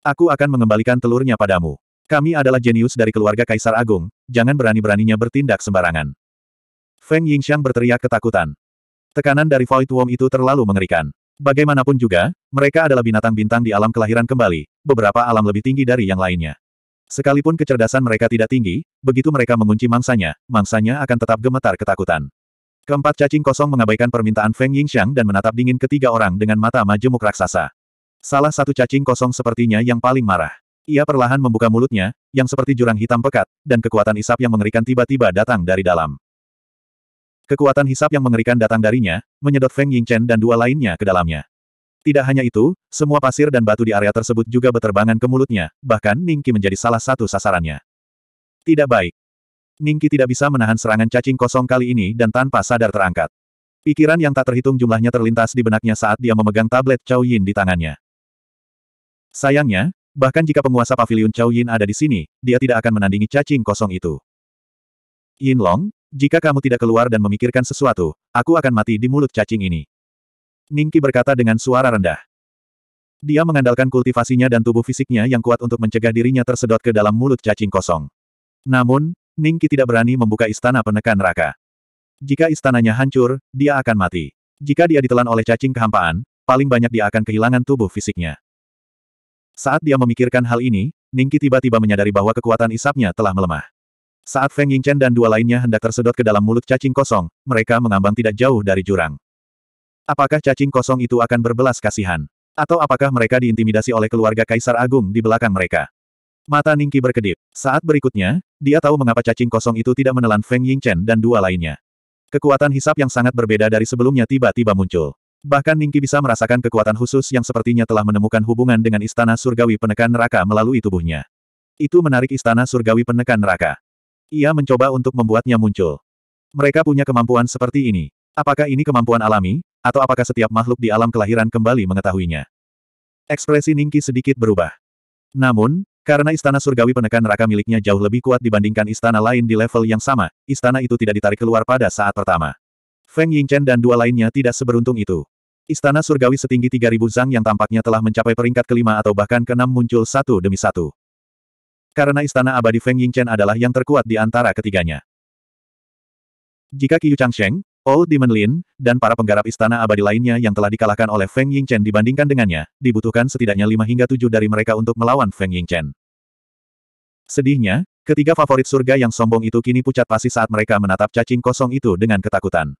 Aku akan mengembalikan telurnya padamu. Kami adalah jenius dari keluarga Kaisar Agung, jangan berani-beraninya bertindak sembarangan. Feng Yingxiang berteriak ketakutan. Tekanan dari Void Worm itu terlalu mengerikan. Bagaimanapun juga, mereka adalah binatang bintang di alam kelahiran kembali, beberapa alam lebih tinggi dari yang lainnya. Sekalipun kecerdasan mereka tidak tinggi, begitu mereka mengunci mangsanya, mangsanya akan tetap gemetar ketakutan. Keempat cacing kosong mengabaikan permintaan Feng Yingxiang dan menatap dingin ketiga orang dengan mata majemuk raksasa. Salah satu cacing kosong sepertinya yang paling marah. Ia perlahan membuka mulutnya, yang seperti jurang hitam pekat, dan kekuatan isap yang mengerikan tiba-tiba datang dari dalam. Kekuatan hisap yang mengerikan datang darinya, menyedot Feng Yingchen dan dua lainnya ke dalamnya. Tidak hanya itu, semua pasir dan batu di area tersebut juga berterbangan ke mulutnya, bahkan Ningki menjadi salah satu sasarannya. Tidak baik. Ningki tidak bisa menahan serangan cacing kosong kali ini dan tanpa sadar terangkat. Pikiran yang tak terhitung jumlahnya terlintas di benaknya saat dia memegang tablet Chow Yin di tangannya. Sayangnya, bahkan jika penguasa pavilion Chow Yin ada di sini, dia tidak akan menandingi cacing kosong itu. Yin Long, jika kamu tidak keluar dan memikirkan sesuatu, aku akan mati di mulut cacing ini. Ningki berkata dengan suara rendah. Dia mengandalkan kultivasinya dan tubuh fisiknya yang kuat untuk mencegah dirinya tersedot ke dalam mulut cacing kosong. Namun, Ningki tidak berani membuka istana penekan neraka. Jika istananya hancur, dia akan mati. Jika dia ditelan oleh cacing kehampaan, paling banyak dia akan kehilangan tubuh fisiknya. Saat dia memikirkan hal ini, Ningki tiba-tiba menyadari bahwa kekuatan isapnya telah melemah. Saat Feng Yingchen dan dua lainnya hendak tersedot ke dalam mulut cacing kosong, mereka mengambang tidak jauh dari jurang. Apakah cacing kosong itu akan berbelas kasihan? Atau apakah mereka diintimidasi oleh keluarga Kaisar Agung di belakang mereka? Mata Ningki berkedip. Saat berikutnya, dia tahu mengapa cacing kosong itu tidak menelan Feng Yingchen dan dua lainnya. Kekuatan hisap yang sangat berbeda dari sebelumnya tiba-tiba muncul. Bahkan Ningki bisa merasakan kekuatan khusus yang sepertinya telah menemukan hubungan dengan istana surgawi penekan neraka melalui tubuhnya. Itu menarik istana surgawi penekan neraka. Ia mencoba untuk membuatnya muncul. Mereka punya kemampuan seperti ini. Apakah ini kemampuan alami, atau apakah setiap makhluk di alam kelahiran kembali mengetahuinya? Ekspresi Ningki sedikit berubah. Namun, karena istana surgawi penekan neraka miliknya jauh lebih kuat dibandingkan istana lain di level yang sama, istana itu tidak ditarik keluar pada saat pertama. Feng Yingchen dan dua lainnya tidak seberuntung itu. Istana surgawi setinggi 3000 zang yang tampaknya telah mencapai peringkat kelima atau bahkan keenam muncul satu demi satu. Karena istana abadi Feng Yingchen adalah yang terkuat di antara ketiganya. Jika Qiu Changsheng, Old Demon Lin, dan para penggarap istana abadi lainnya yang telah dikalahkan oleh Feng Yingchen dibandingkan dengannya, dibutuhkan setidaknya lima hingga tujuh dari mereka untuk melawan Feng Yingchen. Sedihnya, ketiga favorit surga yang sombong itu kini pucat pasi saat mereka menatap cacing kosong itu dengan ketakutan.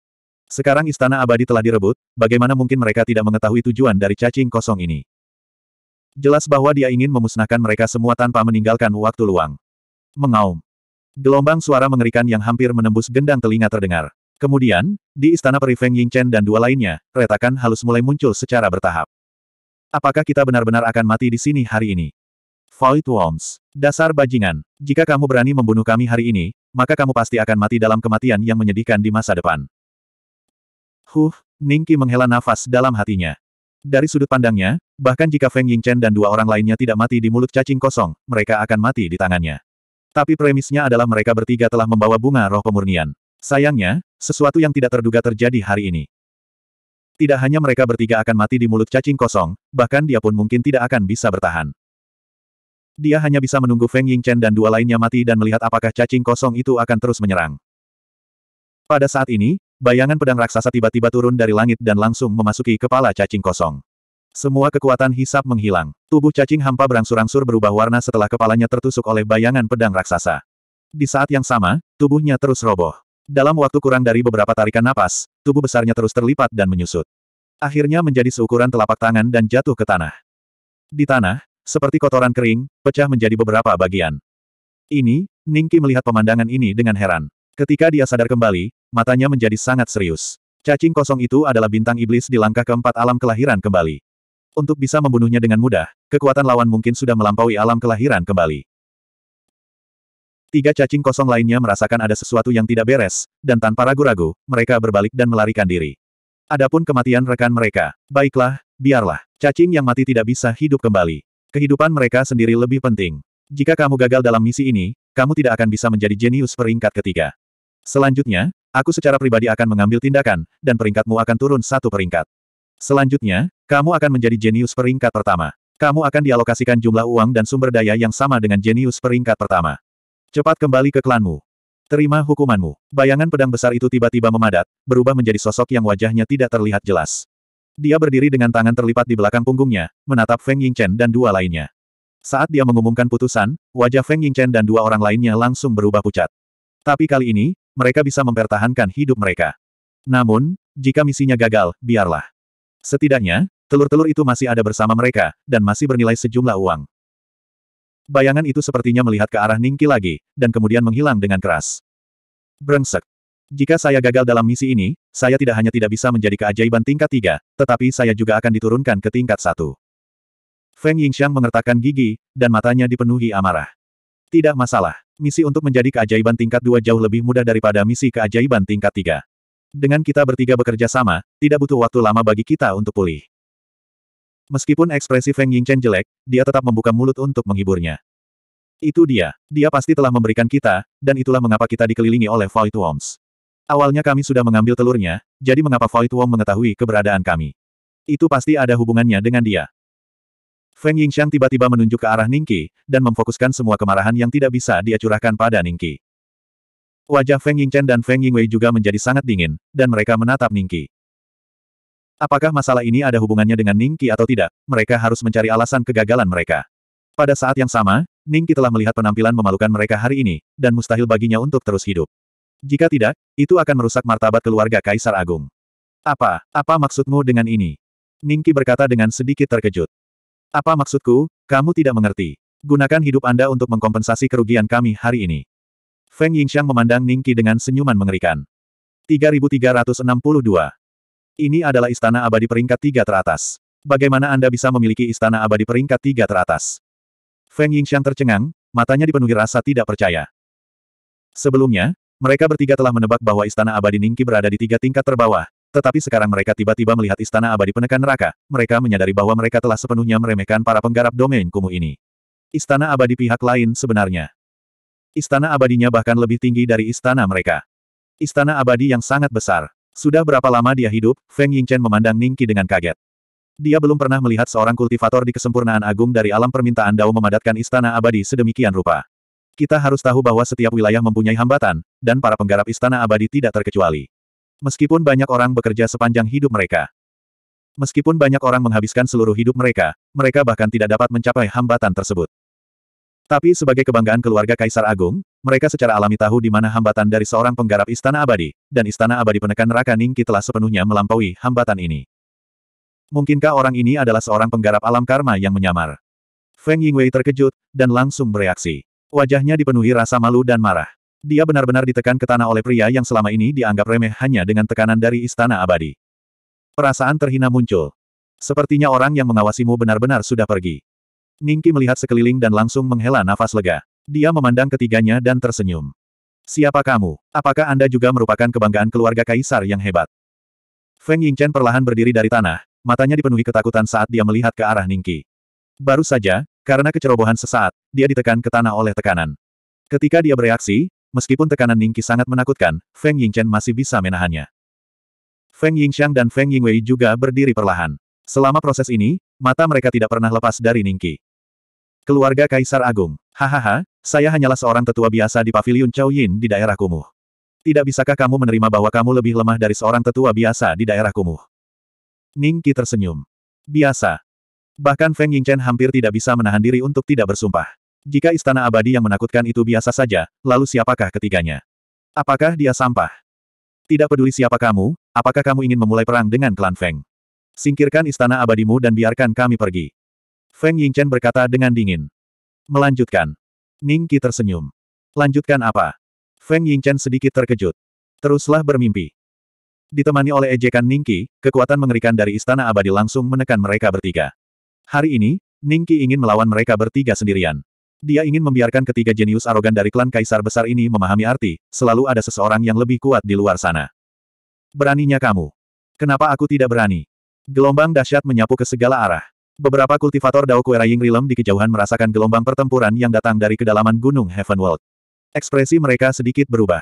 Sekarang istana abadi telah direbut, bagaimana mungkin mereka tidak mengetahui tujuan dari cacing kosong ini? Jelas bahwa dia ingin memusnahkan mereka semua tanpa meninggalkan waktu luang. Mengaum. Gelombang suara mengerikan yang hampir menembus gendang telinga terdengar. Kemudian, di istana peri Feng Yingchen dan dua lainnya, retakan halus mulai muncul secara bertahap. Apakah kita benar-benar akan mati di sini hari ini? Void Worms. Dasar bajingan. Jika kamu berani membunuh kami hari ini, maka kamu pasti akan mati dalam kematian yang menyedihkan di masa depan. Huh, Ningki menghela nafas dalam hatinya. Dari sudut pandangnya, bahkan jika Feng Yingchen dan dua orang lainnya tidak mati di mulut cacing kosong, mereka akan mati di tangannya. Tapi premisnya adalah mereka bertiga telah membawa bunga roh pemurnian. Sayangnya, sesuatu yang tidak terduga terjadi hari ini. Tidak hanya mereka bertiga akan mati di mulut cacing kosong, bahkan dia pun mungkin tidak akan bisa bertahan. Dia hanya bisa menunggu Feng Yingchen dan dua lainnya mati dan melihat apakah cacing kosong itu akan terus menyerang. Pada saat ini, Bayangan pedang raksasa tiba-tiba turun dari langit dan langsung memasuki kepala cacing kosong. Semua kekuatan hisap menghilang. Tubuh cacing hampa berangsur-angsur berubah warna setelah kepalanya tertusuk oleh bayangan pedang raksasa. Di saat yang sama, tubuhnya terus roboh. Dalam waktu kurang dari beberapa tarikan napas, tubuh besarnya terus terlipat dan menyusut. Akhirnya menjadi seukuran telapak tangan dan jatuh ke tanah. Di tanah, seperti kotoran kering, pecah menjadi beberapa bagian. Ini, Ningki melihat pemandangan ini dengan heran. Ketika dia sadar kembali, matanya menjadi sangat serius. Cacing kosong itu adalah bintang iblis di langkah keempat alam kelahiran kembali. Untuk bisa membunuhnya dengan mudah, kekuatan lawan mungkin sudah melampaui alam kelahiran kembali. Tiga cacing kosong lainnya merasakan ada sesuatu yang tidak beres, dan tanpa ragu-ragu, mereka berbalik dan melarikan diri. Adapun kematian rekan mereka, baiklah, biarlah. Cacing yang mati tidak bisa hidup kembali. Kehidupan mereka sendiri lebih penting. Jika kamu gagal dalam misi ini, kamu tidak akan bisa menjadi jenius peringkat ketiga. Selanjutnya, Aku secara pribadi akan mengambil tindakan, dan peringkatmu akan turun satu peringkat. Selanjutnya, kamu akan menjadi jenius peringkat pertama. Kamu akan dialokasikan jumlah uang dan sumber daya yang sama dengan jenius peringkat pertama. Cepat kembali ke klanmu. Terima hukumanmu. Bayangan pedang besar itu tiba-tiba memadat, berubah menjadi sosok yang wajahnya tidak terlihat jelas. Dia berdiri dengan tangan terlipat di belakang punggungnya, menatap Feng Yingchen dan dua lainnya. Saat dia mengumumkan putusan, wajah Feng Yingchen dan dua orang lainnya langsung berubah pucat. Tapi kali ini, mereka bisa mempertahankan hidup mereka. Namun, jika misinya gagal, biarlah. Setidaknya, telur-telur itu masih ada bersama mereka, dan masih bernilai sejumlah uang. Bayangan itu sepertinya melihat ke arah Ningki lagi, dan kemudian menghilang dengan keras. Brengsek. Jika saya gagal dalam misi ini, saya tidak hanya tidak bisa menjadi keajaiban tingkat tiga, tetapi saya juga akan diturunkan ke tingkat satu. Feng Yingxiang mengertakkan gigi, dan matanya dipenuhi amarah. Tidak masalah, misi untuk menjadi keajaiban tingkat dua jauh lebih mudah daripada misi keajaiban tingkat tiga. Dengan kita bertiga bekerja sama, tidak butuh waktu lama bagi kita untuk pulih. Meskipun ekspresi Feng Yingchen jelek, dia tetap membuka mulut untuk menghiburnya. Itu dia. Dia pasti telah memberikan kita, dan itulah mengapa kita dikelilingi oleh Void Worms. Awalnya kami sudah mengambil telurnya, jadi mengapa Void Worm mengetahui keberadaan kami? Itu pasti ada hubungannya dengan dia. Feng Yingxiang tiba-tiba menunjuk ke arah Ningqi, dan memfokuskan semua kemarahan yang tidak bisa dia curahkan pada Ningqi. Wajah Feng Yingchen dan Feng Yingwei juga menjadi sangat dingin, dan mereka menatap Ningqi. Apakah masalah ini ada hubungannya dengan Ningki atau tidak, mereka harus mencari alasan kegagalan mereka. Pada saat yang sama, Ningki telah melihat penampilan memalukan mereka hari ini, dan mustahil baginya untuk terus hidup. Jika tidak, itu akan merusak martabat keluarga Kaisar Agung. Apa, apa maksudmu dengan ini? Ningki berkata dengan sedikit terkejut. Apa maksudku, kamu tidak mengerti. Gunakan hidup Anda untuk mengkompensasi kerugian kami hari ini. Feng Yingxiang memandang Ningki dengan senyuman mengerikan. 3362 ini adalah istana abadi peringkat tiga teratas. Bagaimana Anda bisa memiliki istana abadi peringkat tiga teratas? Feng Yingxiang tercengang, matanya dipenuhi rasa tidak percaya. Sebelumnya, mereka bertiga telah menebak bahwa istana abadi Ningki berada di tiga tingkat terbawah, tetapi sekarang mereka tiba-tiba melihat istana abadi penekan neraka, mereka menyadari bahwa mereka telah sepenuhnya meremehkan para penggarap domain kumuh ini. Istana abadi pihak lain sebenarnya. Istana abadinya bahkan lebih tinggi dari istana mereka. Istana abadi yang sangat besar. Sudah berapa lama dia hidup, Feng Yingchen memandang Ningqi dengan kaget. Dia belum pernah melihat seorang kultivator di kesempurnaan agung dari alam permintaan Dao memadatkan istana abadi sedemikian rupa. Kita harus tahu bahwa setiap wilayah mempunyai hambatan, dan para penggarap istana abadi tidak terkecuali. Meskipun banyak orang bekerja sepanjang hidup mereka. Meskipun banyak orang menghabiskan seluruh hidup mereka, mereka bahkan tidak dapat mencapai hambatan tersebut. Tapi sebagai kebanggaan keluarga Kaisar Agung, mereka secara alami tahu di mana hambatan dari seorang penggarap Istana Abadi, dan Istana Abadi Penekan Neraka Ningki telah sepenuhnya melampaui hambatan ini. Mungkinkah orang ini adalah seorang penggarap alam karma yang menyamar? Feng Yingwei terkejut, dan langsung bereaksi. Wajahnya dipenuhi rasa malu dan marah. Dia benar-benar ditekan ke tanah oleh pria yang selama ini dianggap remeh hanya dengan tekanan dari Istana Abadi. Perasaan terhina muncul. Sepertinya orang yang mengawasimu benar-benar sudah pergi. Ningki melihat sekeliling dan langsung menghela nafas lega. Dia memandang ketiganya dan tersenyum. Siapa kamu? Apakah Anda juga merupakan kebanggaan keluarga kaisar yang hebat? Feng Yingchen perlahan berdiri dari tanah, matanya dipenuhi ketakutan saat dia melihat ke arah Ningki. Baru saja, karena kecerobohan sesaat, dia ditekan ke tanah oleh tekanan. Ketika dia bereaksi, meskipun tekanan Ningki sangat menakutkan, Feng Yingchen masih bisa menahannya. Feng Yingxiang dan Feng Yingwei juga berdiri perlahan. Selama proses ini, mata mereka tidak pernah lepas dari Ningki. Keluarga Kaisar Agung. Hahaha, saya hanyalah seorang tetua biasa di pavilion Chao Yin di daerah kumuh. Tidak bisakah kamu menerima bahwa kamu lebih lemah dari seorang tetua biasa di daerah kumuh? Ning Qi tersenyum. Biasa. Bahkan Feng Yingchen hampir tidak bisa menahan diri untuk tidak bersumpah. Jika istana abadi yang menakutkan itu biasa saja, lalu siapakah ketiganya? Apakah dia sampah? Tidak peduli siapa kamu, apakah kamu ingin memulai perang dengan klan Feng? Singkirkan istana abadimu dan biarkan kami pergi. Feng Yingchen berkata dengan dingin. Melanjutkan. Ning Qi tersenyum. Lanjutkan apa? Feng Yingchen sedikit terkejut. Teruslah bermimpi. Ditemani oleh ejekan Ning Qi, kekuatan mengerikan dari Istana Abadi langsung menekan mereka bertiga. Hari ini, Ning Qi ingin melawan mereka bertiga sendirian. Dia ingin membiarkan ketiga jenius arogan dari klan kaisar besar ini memahami arti, selalu ada seseorang yang lebih kuat di luar sana. Beraninya kamu. Kenapa aku tidak berani? Gelombang dahsyat menyapu ke segala arah. Beberapa kultivator Dao Kue Raying Rilem di kejauhan merasakan gelombang pertempuran yang datang dari kedalaman gunung Heaven World. Ekspresi mereka sedikit berubah.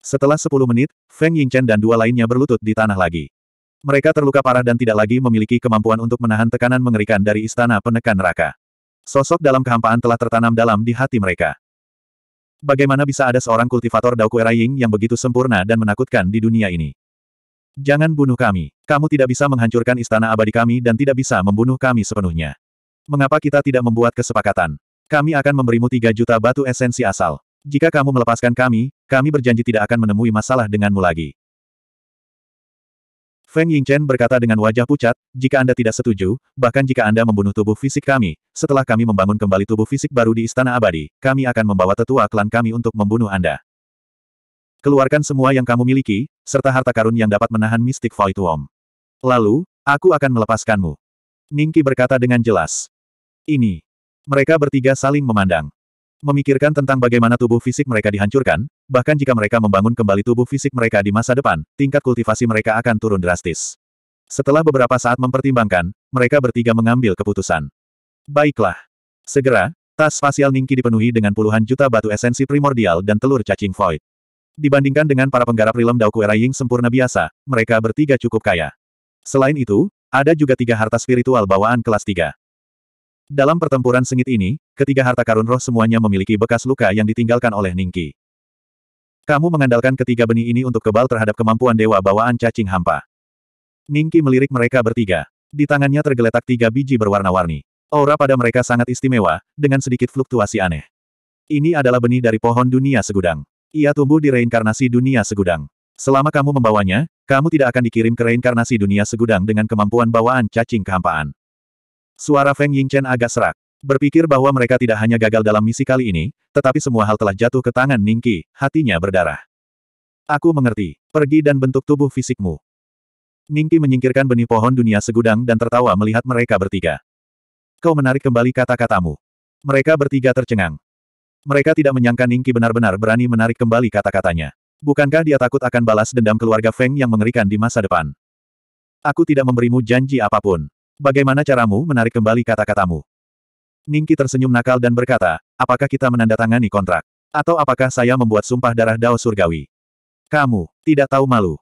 Setelah 10 menit, Feng Yingchen dan dua lainnya berlutut di tanah lagi. Mereka terluka parah dan tidak lagi memiliki kemampuan untuk menahan tekanan mengerikan dari istana penekan neraka. Sosok dalam kehampaan telah tertanam dalam di hati mereka. Bagaimana bisa ada seorang kultivator Dao Ying yang begitu sempurna dan menakutkan di dunia ini? Jangan bunuh kami. Kamu tidak bisa menghancurkan istana abadi kami dan tidak bisa membunuh kami sepenuhnya. Mengapa kita tidak membuat kesepakatan? Kami akan memberimu tiga juta batu esensi asal. Jika kamu melepaskan kami, kami berjanji tidak akan menemui masalah denganmu lagi. Feng Yingchen berkata dengan wajah pucat, jika Anda tidak setuju, bahkan jika Anda membunuh tubuh fisik kami, setelah kami membangun kembali tubuh fisik baru di Istana Abadi, kami akan membawa tetua klan kami untuk membunuh Anda. Keluarkan semua yang kamu miliki, serta harta karun yang dapat menahan Mystic Void Worm. Lalu, aku akan melepaskanmu. Ningki berkata dengan jelas. Ini. Mereka bertiga saling memandang memikirkan tentang bagaimana tubuh fisik mereka dihancurkan, bahkan jika mereka membangun kembali tubuh fisik mereka di masa depan, tingkat kultivasi mereka akan turun drastis. Setelah beberapa saat mempertimbangkan, mereka bertiga mengambil keputusan. Baiklah. Segera, tas spasial Ningki dipenuhi dengan puluhan juta batu esensi primordial dan telur cacing void. Dibandingkan dengan para penggarap rilem Dao Kueraying sempurna biasa, mereka bertiga cukup kaya. Selain itu, ada juga tiga harta spiritual bawaan kelas tiga. Dalam pertempuran sengit ini, ketiga harta karun roh semuanya memiliki bekas luka yang ditinggalkan oleh Ningki. Kamu mengandalkan ketiga benih ini untuk kebal terhadap kemampuan dewa bawaan cacing hampa. Ningki melirik mereka bertiga. Di tangannya tergeletak tiga biji berwarna-warni. Aura pada mereka sangat istimewa, dengan sedikit fluktuasi aneh. Ini adalah benih dari pohon dunia segudang. Ia tumbuh di reinkarnasi dunia segudang. Selama kamu membawanya, kamu tidak akan dikirim ke reinkarnasi dunia segudang dengan kemampuan bawaan cacing kehampaan. Suara Feng Yingchen agak serak. Berpikir bahwa mereka tidak hanya gagal dalam misi kali ini, tetapi semua hal telah jatuh ke tangan Ningki, hatinya berdarah. Aku mengerti. Pergi dan bentuk tubuh fisikmu. Ningki menyingkirkan benih pohon dunia segudang dan tertawa melihat mereka bertiga. Kau menarik kembali kata-katamu. Mereka bertiga tercengang. Mereka tidak menyangka Ningki benar-benar berani menarik kembali kata-katanya. Bukankah dia takut akan balas dendam keluarga Feng yang mengerikan di masa depan? Aku tidak memberimu janji apa pun. Bagaimana caramu menarik kembali kata-katamu? Ningki tersenyum nakal dan berkata, apakah kita menandatangani kontrak? Atau apakah saya membuat sumpah darah Dao Surgawi? Kamu, tidak tahu malu.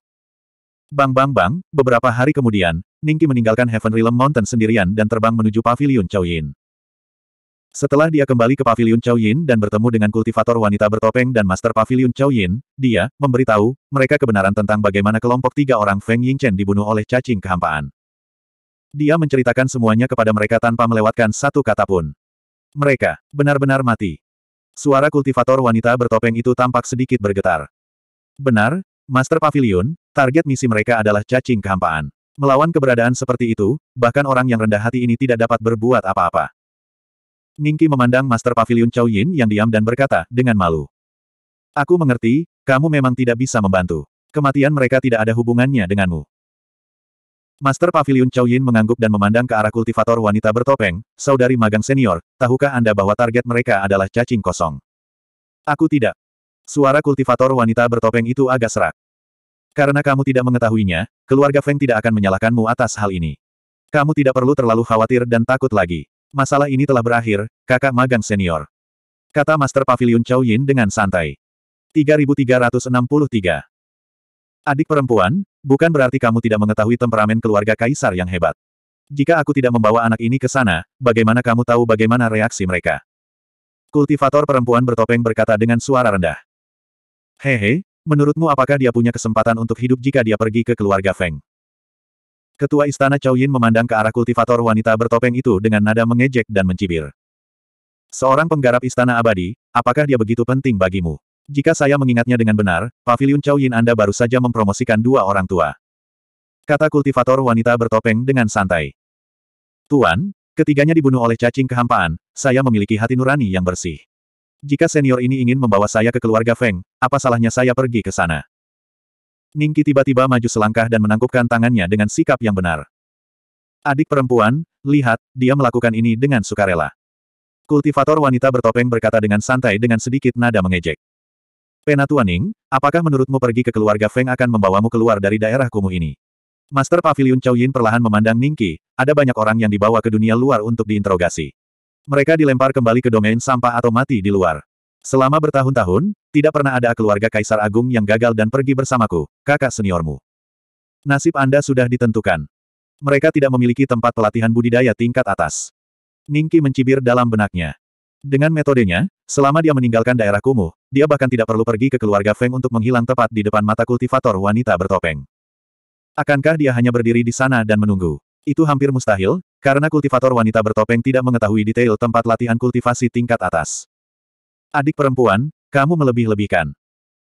Bang bang bang, beberapa hari kemudian, Ningki meninggalkan Heaven Realm Mountain sendirian dan terbang menuju Pavilion Yin. Setelah dia kembali ke Pavilion Yin dan bertemu dengan kultivator wanita bertopeng dan Master Pavilion Yin, dia, memberitahu, mereka kebenaran tentang bagaimana kelompok tiga orang Feng Yingchen dibunuh oleh cacing kehampaan. Dia menceritakan semuanya kepada mereka tanpa melewatkan satu kata pun. Mereka benar-benar mati. Suara kultivator wanita bertopeng itu tampak sedikit bergetar. Benar, Master Pavilion, target misi mereka adalah cacing kehampaan. Melawan keberadaan seperti itu, bahkan orang yang rendah hati ini tidak dapat berbuat apa-apa. Ningki memandang Master Pavilion Chow Yin yang diam dan berkata, dengan malu. Aku mengerti, kamu memang tidak bisa membantu. Kematian mereka tidak ada hubungannya denganmu. Master Pavilion Chow Yin mengangguk dan memandang ke arah kultivator wanita bertopeng, saudari magang senior, tahukah Anda bahwa target mereka adalah cacing kosong? Aku tidak. Suara kultivator wanita bertopeng itu agak serak. Karena kamu tidak mengetahuinya, keluarga Feng tidak akan menyalahkanmu atas hal ini. Kamu tidak perlu terlalu khawatir dan takut lagi. Masalah ini telah berakhir, kakak magang senior. Kata Master Pavilion Chow Yin dengan santai. 3363 Adik perempuan, bukan berarti kamu tidak mengetahui temperamen keluarga kaisar yang hebat. Jika aku tidak membawa anak ini ke sana, bagaimana kamu tahu bagaimana reaksi mereka? Kultivator perempuan bertopeng berkata dengan suara rendah. Hehe, menurutmu apakah dia punya kesempatan untuk hidup jika dia pergi ke keluarga Feng? Ketua Istana Chow Yin memandang ke arah kultivator wanita bertopeng itu dengan nada mengejek dan mencibir. Seorang penggarap Istana Abadi, apakah dia begitu penting bagimu? Jika saya mengingatnya dengan benar, Pavilion Chow Yin Anda baru saja mempromosikan dua orang tua. Kata kultivator wanita bertopeng dengan santai. Tuan, ketiganya dibunuh oleh cacing kehampaan, saya memiliki hati nurani yang bersih. Jika senior ini ingin membawa saya ke keluarga Feng, apa salahnya saya pergi ke sana? Ningki tiba-tiba maju selangkah dan menangkupkan tangannya dengan sikap yang benar. Adik perempuan, lihat, dia melakukan ini dengan sukarela. Kultivator wanita bertopeng berkata dengan santai dengan sedikit nada mengejek. Penatua Ning, apakah menurutmu pergi ke keluarga Feng akan membawamu keluar dari daerah kumuh ini? Master Pavilion Chow Yin perlahan memandang Ningki, ada banyak orang yang dibawa ke dunia luar untuk diinterogasi. Mereka dilempar kembali ke domain sampah atau mati di luar. Selama bertahun-tahun, tidak pernah ada keluarga Kaisar Agung yang gagal dan pergi bersamaku, kakak seniormu. Nasib Anda sudah ditentukan. Mereka tidak memiliki tempat pelatihan budidaya tingkat atas. Ningki mencibir dalam benaknya. Dengan metodenya, selama dia meninggalkan daerah kumuh, dia bahkan tidak perlu pergi ke keluarga Feng untuk menghilang tepat di depan mata kultivator wanita bertopeng. Akankah dia hanya berdiri di sana dan menunggu? Itu hampir mustahil, karena kultivator wanita bertopeng tidak mengetahui detail tempat latihan kultivasi tingkat atas. Adik perempuan, kamu melebih-lebihkan.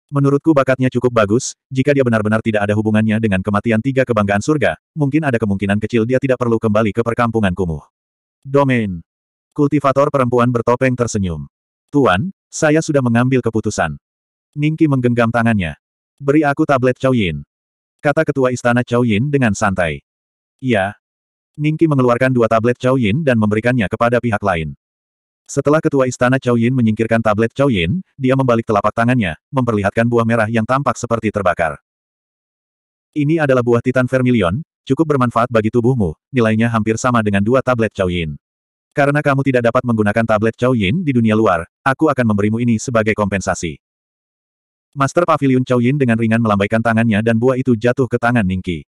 Menurutku bakatnya cukup bagus, jika dia benar-benar tidak ada hubungannya dengan kematian tiga kebanggaan surga, mungkin ada kemungkinan kecil dia tidak perlu kembali ke perkampungan kumuh. Domain. Kultivator perempuan bertopeng tersenyum. Tuan, saya sudah mengambil keputusan. Ningki menggenggam tangannya. Beri aku tablet Chow Yin. Kata ketua istana Chow Yin dengan santai. Iya. Ningki mengeluarkan dua tablet Chow Yin dan memberikannya kepada pihak lain. Setelah ketua istana Chow Yin menyingkirkan tablet Chow Yin, dia membalik telapak tangannya, memperlihatkan buah merah yang tampak seperti terbakar. Ini adalah buah Titan Vermilion, cukup bermanfaat bagi tubuhmu, nilainya hampir sama dengan dua tablet Chow Yin. Karena kamu tidak dapat menggunakan tablet Chow Yin di dunia luar, aku akan memberimu ini sebagai kompensasi. Master Pavilion Chow Yin dengan ringan melambaikan tangannya dan buah itu jatuh ke tangan Ningki.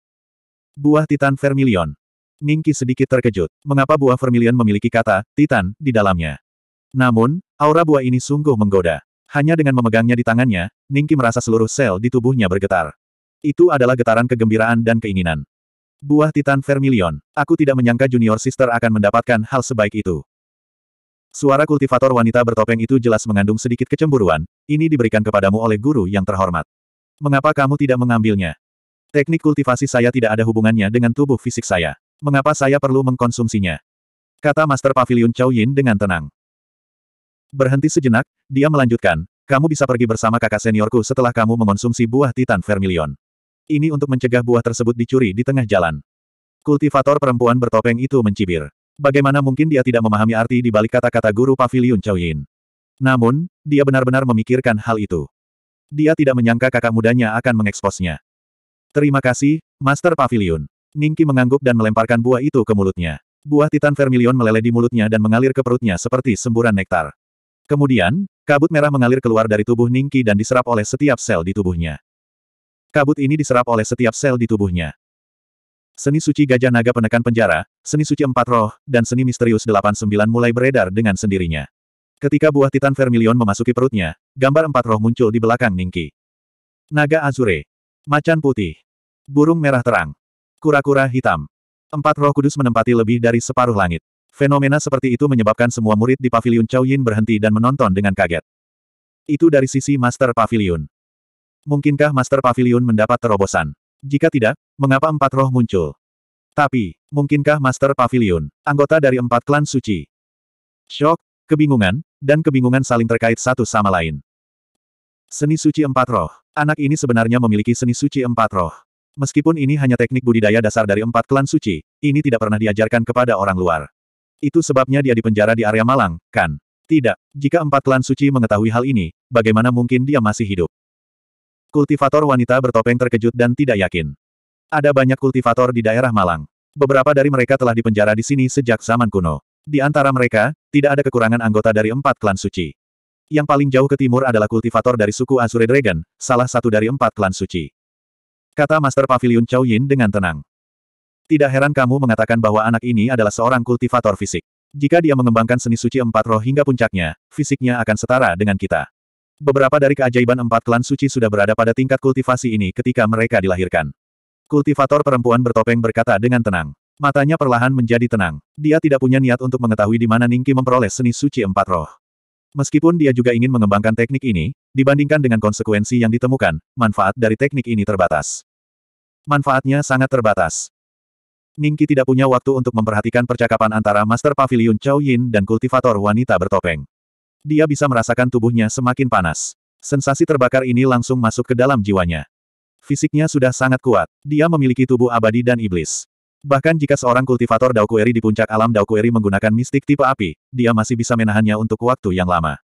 Buah Titan Vermilion. Ningki sedikit terkejut, mengapa buah Vermilion memiliki kata, Titan, di dalamnya. Namun, aura buah ini sungguh menggoda. Hanya dengan memegangnya di tangannya, Ningki merasa seluruh sel di tubuhnya bergetar. Itu adalah getaran kegembiraan dan keinginan. Buah Titan Vermilion. Aku tidak menyangka Junior Sister akan mendapatkan hal sebaik itu. Suara kultivator wanita bertopeng itu jelas mengandung sedikit kecemburuan, ini diberikan kepadamu oleh guru yang terhormat. Mengapa kamu tidak mengambilnya? Teknik kultivasi saya tidak ada hubungannya dengan tubuh fisik saya. Mengapa saya perlu mengkonsumsinya? Kata Master Pavilion Chow Yin dengan tenang. Berhenti sejenak, dia melanjutkan, kamu bisa pergi bersama kakak seniorku setelah kamu mengonsumsi buah Titan Vermilion. Ini untuk mencegah buah tersebut dicuri di tengah jalan. Kultivator perempuan bertopeng itu mencibir. Bagaimana mungkin dia tidak memahami arti di balik kata-kata guru Pavilion Chow Yin. Namun, dia benar-benar memikirkan hal itu. Dia tidak menyangka kakak mudanya akan mengeksposnya. Terima kasih, Master Pavilion. Ningki mengangguk dan melemparkan buah itu ke mulutnya. Buah Titan Vermilion meleleh di mulutnya dan mengalir ke perutnya seperti semburan nektar. Kemudian, kabut merah mengalir keluar dari tubuh Ningki dan diserap oleh setiap sel di tubuhnya. Kabut ini diserap oleh setiap sel di tubuhnya. Seni suci gajah naga penekan penjara, seni suci empat roh, dan seni misterius delapan sembilan mulai beredar dengan sendirinya. Ketika buah titan vermilion memasuki perutnya, gambar empat roh muncul di belakang Ningki. Naga Azure. Macan putih. Burung merah terang. Kura-kura hitam. Empat roh kudus menempati lebih dari separuh langit. Fenomena seperti itu menyebabkan semua murid di Pavilion Chow Yin berhenti dan menonton dengan kaget. Itu dari sisi Master Pavilion. Mungkinkah Master Pavilion mendapat terobosan? Jika tidak, mengapa empat roh muncul? Tapi, mungkinkah Master Pavilion, anggota dari empat klan suci? Shock, kebingungan, dan kebingungan saling terkait satu sama lain. Seni suci empat roh. Anak ini sebenarnya memiliki seni suci empat roh. Meskipun ini hanya teknik budidaya dasar dari empat klan suci, ini tidak pernah diajarkan kepada orang luar. Itu sebabnya dia dipenjara di area Malang, kan? Tidak, jika empat klan suci mengetahui hal ini, bagaimana mungkin dia masih hidup? Kultivator wanita bertopeng terkejut dan tidak yakin. Ada banyak kultivator di daerah Malang. Beberapa dari mereka telah dipenjara di sini sejak zaman kuno. Di antara mereka, tidak ada kekurangan anggota dari empat klan suci. Yang paling jauh ke timur adalah kultivator dari suku Azure Dragon, salah satu dari empat klan suci. Kata Master Pavilion Chow Yin dengan tenang. Tidak heran kamu mengatakan bahwa anak ini adalah seorang kultivator fisik. Jika dia mengembangkan seni suci empat roh hingga puncaknya, fisiknya akan setara dengan kita. Beberapa dari keajaiban empat klan suci sudah berada pada tingkat kultivasi ini ketika mereka dilahirkan. Kultivator perempuan bertopeng berkata dengan tenang. Matanya perlahan menjadi tenang. Dia tidak punya niat untuk mengetahui di mana Ningki memperoleh seni suci empat roh. Meskipun dia juga ingin mengembangkan teknik ini, dibandingkan dengan konsekuensi yang ditemukan, manfaat dari teknik ini terbatas. Manfaatnya sangat terbatas. Ningki tidak punya waktu untuk memperhatikan percakapan antara Master Pavilion Chow Yin dan kultivator wanita bertopeng. Dia bisa merasakan tubuhnya semakin panas. Sensasi terbakar ini langsung masuk ke dalam jiwanya. Fisiknya sudah sangat kuat. Dia memiliki tubuh abadi dan iblis. Bahkan jika seorang kultivator Daukueri di puncak alam Daukueri menggunakan mistik tipe api, dia masih bisa menahannya untuk waktu yang lama.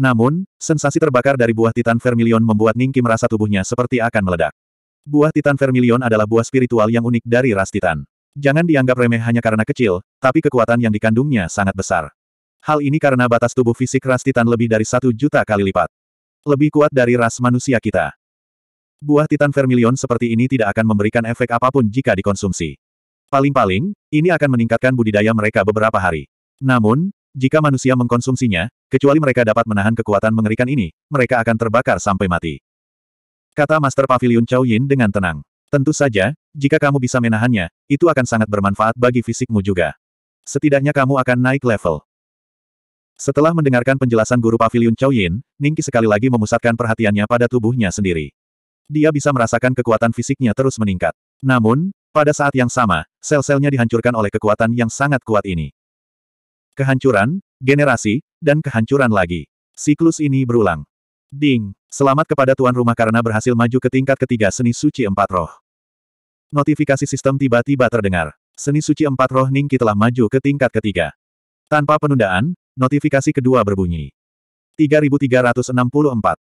Namun, sensasi terbakar dari buah Titan Vermilion membuat Ningki merasa tubuhnya seperti akan meledak. Buah Titan Vermilion adalah buah spiritual yang unik dari ras Titan. Jangan dianggap remeh hanya karena kecil, tapi kekuatan yang dikandungnya sangat besar. Hal ini karena batas tubuh fisik ras Titan lebih dari satu juta kali lipat. Lebih kuat dari ras manusia kita. Buah Titan Vermilion seperti ini tidak akan memberikan efek apa pun jika dikonsumsi. Paling-paling, ini akan meningkatkan budidaya mereka beberapa hari. Namun, jika manusia mengkonsumsinya, kecuali mereka dapat menahan kekuatan mengerikan ini, mereka akan terbakar sampai mati. Kata Master Pavilion Chow Yin dengan tenang. Tentu saja, jika kamu bisa menahannya, itu akan sangat bermanfaat bagi fisikmu juga. Setidaknya kamu akan naik level. Setelah mendengarkan penjelasan guru Pavilion Chow Yin, Ningki sekali lagi memusatkan perhatiannya pada tubuhnya sendiri. Dia bisa merasakan kekuatan fisiknya terus meningkat. Namun, pada saat yang sama, sel-selnya dihancurkan oleh kekuatan yang sangat kuat ini. Kehancuran, generasi, dan kehancuran lagi. Siklus ini berulang. Ding! Selamat kepada tuan rumah karena berhasil maju ke tingkat ketiga seni suci empat roh. Notifikasi sistem tiba-tiba terdengar. Seni suci empat roh Ningki telah maju ke tingkat ketiga. Tanpa penundaan, notifikasi kedua berbunyi. 3364.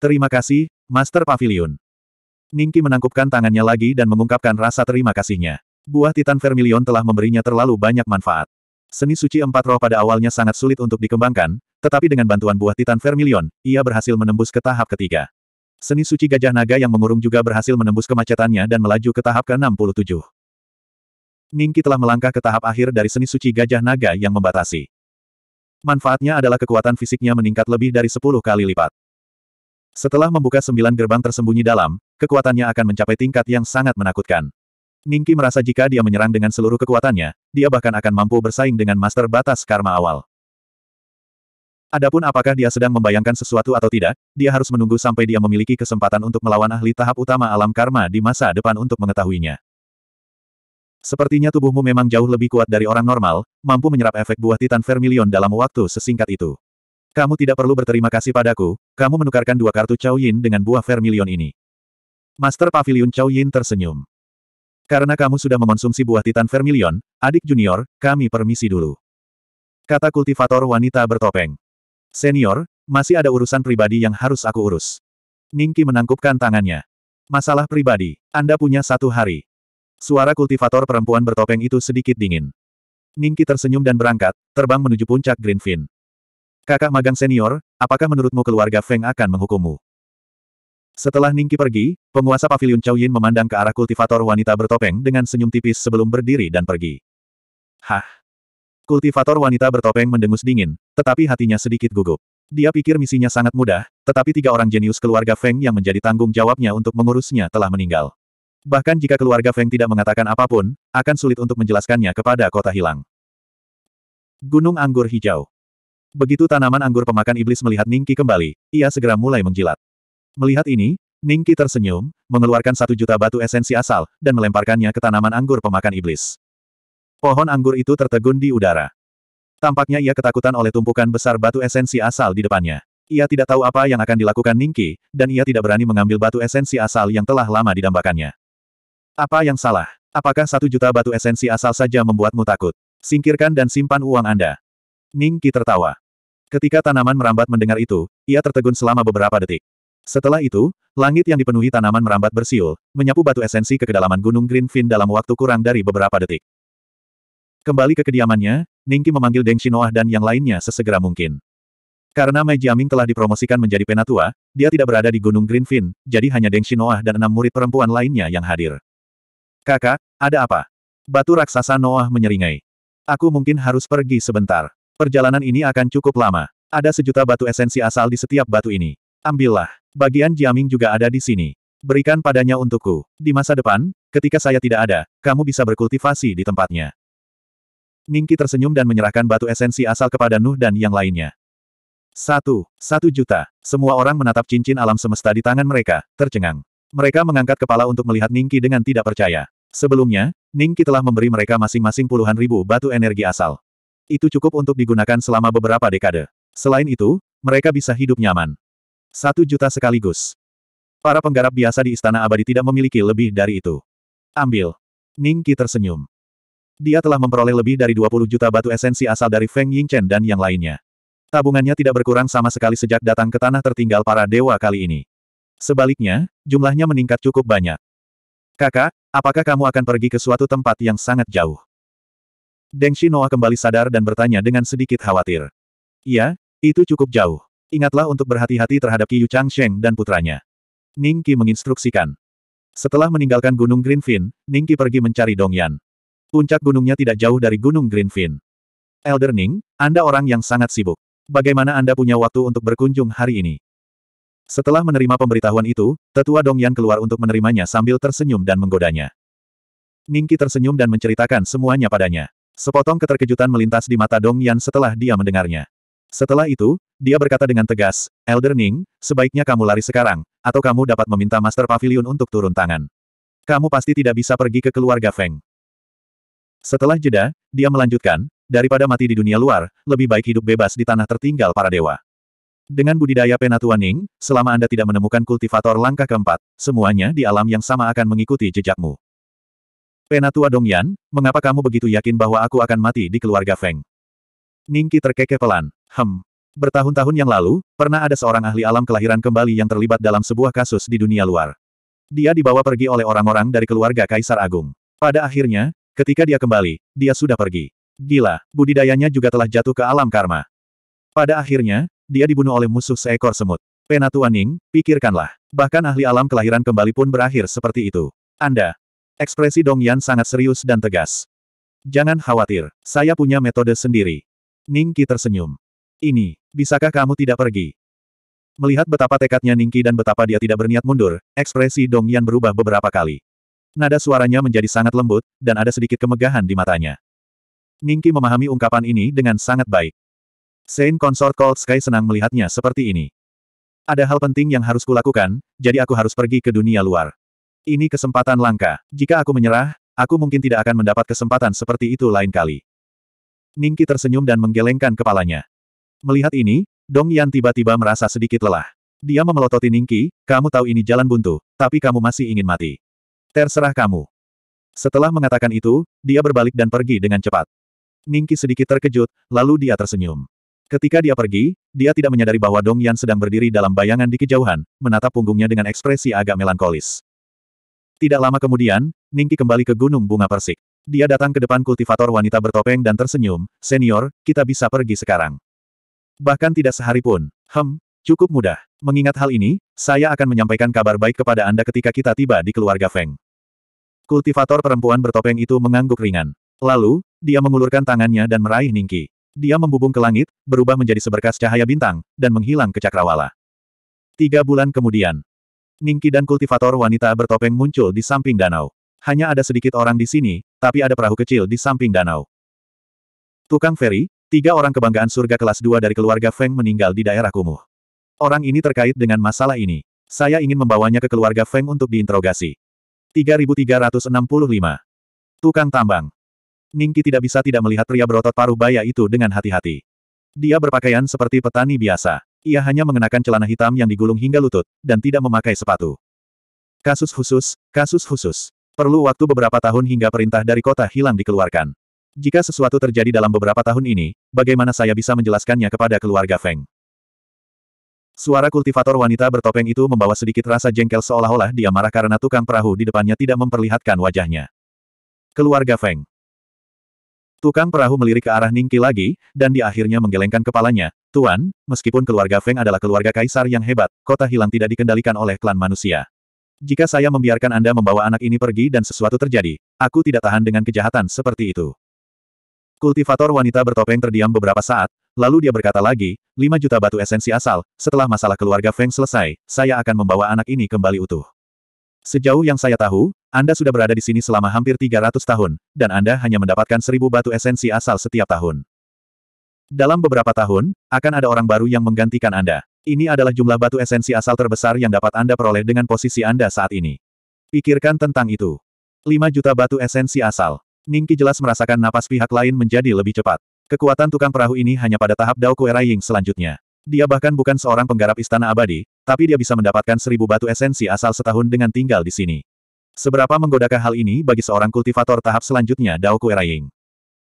Terima kasih, Master Pavilion. Ningki menangkupkan tangannya lagi dan mengungkapkan rasa terima kasihnya. Buah Titan Vermilion telah memberinya terlalu banyak manfaat. Seni suci empat roh pada awalnya sangat sulit untuk dikembangkan, tetapi dengan bantuan buah Titan Vermilion, ia berhasil menembus ke tahap ketiga. Seni suci gajah naga yang mengurung juga berhasil menembus kemacetannya dan melaju ke tahap ke-67. Ningki telah melangkah ke tahap akhir dari seni suci gajah naga yang membatasi. Manfaatnya adalah kekuatan fisiknya meningkat lebih dari 10 kali lipat. Setelah membuka sembilan gerbang tersembunyi dalam, kekuatannya akan mencapai tingkat yang sangat menakutkan. Ningki merasa jika dia menyerang dengan seluruh kekuatannya, dia bahkan akan mampu bersaing dengan master batas karma awal. Adapun apakah dia sedang membayangkan sesuatu atau tidak, dia harus menunggu sampai dia memiliki kesempatan untuk melawan ahli tahap utama alam karma di masa depan untuk mengetahuinya. Sepertinya tubuhmu memang jauh lebih kuat dari orang normal, mampu menyerap efek buah titan vermilion dalam waktu sesingkat itu. Kamu tidak perlu berterima kasih padaku, kamu menukarkan dua kartu Chow Yin dengan buah vermilion ini. Master Pavilion Chow Yin tersenyum. Karena kamu sudah mengonsumsi buah titan vermilion, adik junior, kami permisi dulu. Kata kultivator wanita bertopeng. Senior, masih ada urusan pribadi yang harus aku urus. Ningki menangkupkan tangannya. Masalah pribadi, Anda punya satu hari. Suara kultivator perempuan bertopeng itu sedikit dingin. Ningki tersenyum dan berangkat, terbang menuju puncak Greenfin. Kakak magang senior, apakah menurutmu keluarga Feng akan menghukummu? Setelah Ningki pergi, penguasa pavilion Chow Yin memandang ke arah kultivator wanita bertopeng dengan senyum tipis sebelum berdiri dan pergi. Hah? Kultivator wanita bertopeng mendengus dingin, tetapi hatinya sedikit gugup. Dia pikir misinya sangat mudah, tetapi tiga orang jenius keluarga Feng yang menjadi tanggung jawabnya untuk mengurusnya telah meninggal. Bahkan jika keluarga Feng tidak mengatakan apa pun, akan sulit untuk menjelaskannya kepada kota hilang. Gunung Anggur Hijau Begitu tanaman anggur pemakan iblis melihat Ningki kembali, ia segera mulai menjilat. Melihat ini, Ningki tersenyum, mengeluarkan satu juta batu esensi asal, dan melemparkannya ke tanaman anggur pemakan iblis. Pohon anggur itu tertegun di udara. Tampaknya ia ketakutan oleh tumpukan besar batu esensi asal di depannya. Ia tidak tahu apa yang akan dilakukan Ningki, dan ia tidak berani mengambil batu esensi asal yang telah lama didambakannya. Apa yang salah? Apakah satu juta batu esensi asal saja membuatmu takut? Singkirkan dan simpan uang Anda. Ningki tertawa. Ketika tanaman merambat mendengar itu, ia tertegun selama beberapa detik. Setelah itu, langit yang dipenuhi tanaman merambat bersiul, menyapu batu esensi ke kedalaman Gunung Greenfin dalam waktu kurang dari beberapa detik. Kembali ke kediamannya, Ningki memanggil Deng Shinoah dan yang lainnya sesegera mungkin. Karena Mei Jiaming telah dipromosikan menjadi penatua, dia tidak berada di Gunung Greenfin, jadi hanya Deng Shinoah dan enam murid perempuan lainnya yang hadir. Kakak, ada apa? Batu raksasa Noah menyeringai. Aku mungkin harus pergi sebentar. Perjalanan ini akan cukup lama. Ada sejuta batu esensi asal di setiap batu ini. Ambillah. Bagian Jiaming juga ada di sini. Berikan padanya untukku. Di masa depan, ketika saya tidak ada, kamu bisa berkultivasi di tempatnya. Ningki tersenyum dan menyerahkan batu esensi asal kepada Nuh dan yang lainnya. Satu, satu juta. Semua orang menatap cincin alam semesta di tangan mereka, tercengang. Mereka mengangkat kepala untuk melihat Ningki dengan tidak percaya. Sebelumnya, Ningki telah memberi mereka masing-masing puluhan ribu batu energi asal. Itu cukup untuk digunakan selama beberapa dekade. Selain itu, mereka bisa hidup nyaman. Satu juta sekaligus. Para penggarap biasa di Istana Abadi tidak memiliki lebih dari itu. Ambil. Ning Qi tersenyum. Dia telah memperoleh lebih dari 20 juta batu esensi asal dari Feng Yingchen dan yang lainnya. Tabungannya tidak berkurang sama sekali sejak datang ke tanah tertinggal para dewa kali ini. Sebaliknya, jumlahnya meningkat cukup banyak. Kakak, apakah kamu akan pergi ke suatu tempat yang sangat jauh? Deng Shinoa kembali sadar dan bertanya dengan sedikit khawatir. Iya, itu cukup jauh. Ingatlah untuk berhati-hati terhadap Qiyu Changsheng dan putranya. Ningki menginstruksikan. Setelah meninggalkan Gunung Greenfin, Ningki pergi mencari Dongyan. Puncak gunungnya tidak jauh dari Gunung Greenfin. Elder Ning, Anda orang yang sangat sibuk. Bagaimana Anda punya waktu untuk berkunjung hari ini? Setelah menerima pemberitahuan itu, tetua Dongyan keluar untuk menerimanya sambil tersenyum dan menggodanya. Ningki tersenyum dan menceritakan semuanya padanya. Sepotong keterkejutan melintas di mata Dongyan setelah dia mendengarnya. Setelah itu, dia berkata dengan tegas, Elder Ning, sebaiknya kamu lari sekarang, atau kamu dapat meminta Master Pavilion untuk turun tangan. Kamu pasti tidak bisa pergi ke keluarga Feng. Setelah jeda, dia melanjutkan, daripada mati di dunia luar, lebih baik hidup bebas di tanah tertinggal para dewa. Dengan budidaya Penatua Ning, selama Anda tidak menemukan kultivator langkah keempat, semuanya di alam yang sama akan mengikuti jejakmu. Penatua Dongyan, mengapa kamu begitu yakin bahwa aku akan mati di keluarga Feng? Ningki terkekeh pelan. Hem. Bertahun-tahun yang lalu, pernah ada seorang ahli alam kelahiran kembali yang terlibat dalam sebuah kasus di dunia luar. Dia dibawa pergi oleh orang-orang dari keluarga Kaisar Agung. Pada akhirnya, Ketika dia kembali, dia sudah pergi. Gila, budidayanya juga telah jatuh ke alam karma. Pada akhirnya, dia dibunuh oleh musuh seekor semut. Penatua Ning, pikirkanlah. Bahkan ahli alam kelahiran kembali pun berakhir seperti itu. Anda. Ekspresi Dong Yan sangat serius dan tegas. Jangan khawatir, saya punya metode sendiri. Ning Qi tersenyum. Ini, bisakah kamu tidak pergi? Melihat betapa tekadnya Ningki dan betapa dia tidak berniat mundur, ekspresi Dong Yan berubah beberapa kali. Nada suaranya menjadi sangat lembut, dan ada sedikit kemegahan di matanya. Ningki memahami ungkapan ini dengan sangat baik. Saint Consort Cold Sky senang melihatnya seperti ini. Ada hal penting yang harus kulakukan, jadi aku harus pergi ke dunia luar. Ini kesempatan langka. Jika aku menyerah, aku mungkin tidak akan mendapat kesempatan seperti itu lain kali. Ningki tersenyum dan menggelengkan kepalanya. Melihat ini, Dong Yan tiba-tiba merasa sedikit lelah. Dia memelototi Ningki, kamu tahu ini jalan buntu, tapi kamu masih ingin mati. Terserah kamu. Setelah mengatakan itu, dia berbalik dan pergi dengan cepat. Ningki sedikit terkejut, lalu dia tersenyum. Ketika dia pergi, dia tidak menyadari bahwa Dong Yan sedang berdiri dalam bayangan di kejauhan, menatap punggungnya dengan ekspresi agak melankolis. Tidak lama kemudian, Ningki kembali ke Gunung Bunga Persik. Dia datang ke depan kultivator wanita bertopeng dan tersenyum, Senior, kita bisa pergi sekarang. Bahkan tidak sehari pun. Hem, Cukup mudah. Mengingat hal ini, saya akan menyampaikan kabar baik kepada Anda ketika kita tiba di keluarga Feng. Kultivator perempuan bertopeng itu mengangguk ringan. Lalu, dia mengulurkan tangannya dan meraih Ningki. Dia membubung ke langit, berubah menjadi seberkas cahaya bintang, dan menghilang ke cakrawala. Tiga bulan kemudian, Ningki dan kultivator wanita bertopeng muncul di samping danau. Hanya ada sedikit orang di sini, tapi ada perahu kecil di samping danau. Tukang feri, tiga orang kebanggaan surga kelas dua dari keluarga Feng meninggal di daerah kumuh. Orang ini terkait dengan masalah ini. Saya ingin membawanya ke keluarga Feng untuk diinterogasi. 3365. Tukang tambang. Ningki tidak bisa tidak melihat pria berotot paruh baya itu dengan hati-hati. Dia berpakaian seperti petani biasa. Ia hanya mengenakan celana hitam yang digulung hingga lutut, dan tidak memakai sepatu. Kasus khusus, kasus khusus. Perlu waktu beberapa tahun hingga perintah dari kota hilang dikeluarkan. Jika sesuatu terjadi dalam beberapa tahun ini, bagaimana saya bisa menjelaskannya kepada keluarga Feng? Suara kultivator wanita bertopeng itu membawa sedikit rasa jengkel seolah-olah dia marah karena tukang perahu di depannya tidak memperlihatkan wajahnya. Keluarga Feng. Tukang perahu melirik ke arah Ningki lagi, dan dia akhirnya menggelengkan kepalanya. Tuan, meskipun keluarga Feng adalah keluarga kaisar yang hebat, kota hilang tidak dikendalikan oleh klan manusia. Jika saya membiarkan Anda membawa anak ini pergi dan sesuatu terjadi, aku tidak tahan dengan kejahatan seperti itu. Kultivator wanita bertopeng terdiam beberapa saat, Lalu dia berkata lagi, 5 juta batu esensi asal, setelah masalah keluarga Feng selesai, saya akan membawa anak ini kembali utuh. Sejauh yang saya tahu, Anda sudah berada di sini selama hampir 300 tahun, dan Anda hanya mendapatkan 1000 batu esensi asal setiap tahun. Dalam beberapa tahun, akan ada orang baru yang menggantikan Anda. Ini adalah jumlah batu esensi asal terbesar yang dapat Anda peroleh dengan posisi Anda saat ini. Pikirkan tentang itu. 5 juta batu esensi asal. Ningki jelas merasakan napas pihak lain menjadi lebih cepat. Kekuatan tukang perahu ini hanya pada tahap Dao Kue Raying selanjutnya. Dia bahkan bukan seorang penggarap istana abadi, tapi dia bisa mendapatkan seribu batu esensi asal setahun dengan tinggal di sini. Seberapa menggodakah hal ini bagi seorang kultivator tahap selanjutnya Dao Kue Raying?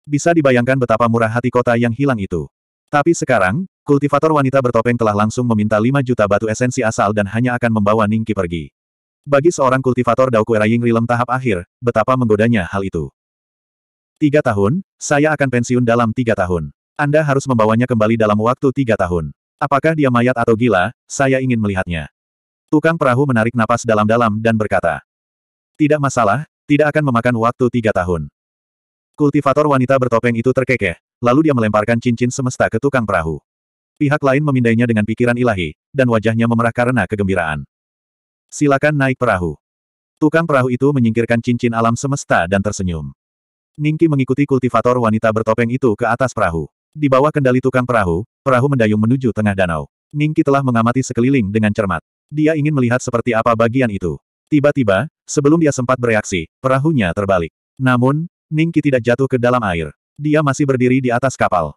Bisa dibayangkan betapa murah hati kota yang hilang itu. Tapi sekarang, kultivator wanita bertopeng telah langsung meminta 5 juta batu esensi asal dan hanya akan membawa Ningki pergi. Bagi seorang kultivator Dao Kue Raying Rilem tahap akhir, betapa menggodanya hal itu. Tiga tahun, saya akan pensiun dalam tiga tahun. Anda harus membawanya kembali dalam waktu tiga tahun. Apakah dia mayat atau gila, saya ingin melihatnya. Tukang perahu menarik napas dalam-dalam dan berkata. Tidak masalah, tidak akan memakan waktu tiga tahun. Kultivator wanita bertopeng itu terkekeh, lalu dia melemparkan cincin semesta ke tukang perahu. Pihak lain memindainya dengan pikiran ilahi, dan wajahnya memerah karena kegembiraan. Silakan naik perahu. Tukang perahu itu menyingkirkan cincin alam semesta dan tersenyum. Ningki mengikuti kultivator wanita bertopeng itu ke atas perahu. Di bawah kendali tukang perahu, perahu mendayung menuju tengah danau. Ningki telah mengamati sekeliling dengan cermat. Dia ingin melihat seperti apa bagian itu. Tiba-tiba, sebelum dia sempat bereaksi, perahunya terbalik. Namun, Ningki tidak jatuh ke dalam air. Dia masih berdiri di atas kapal.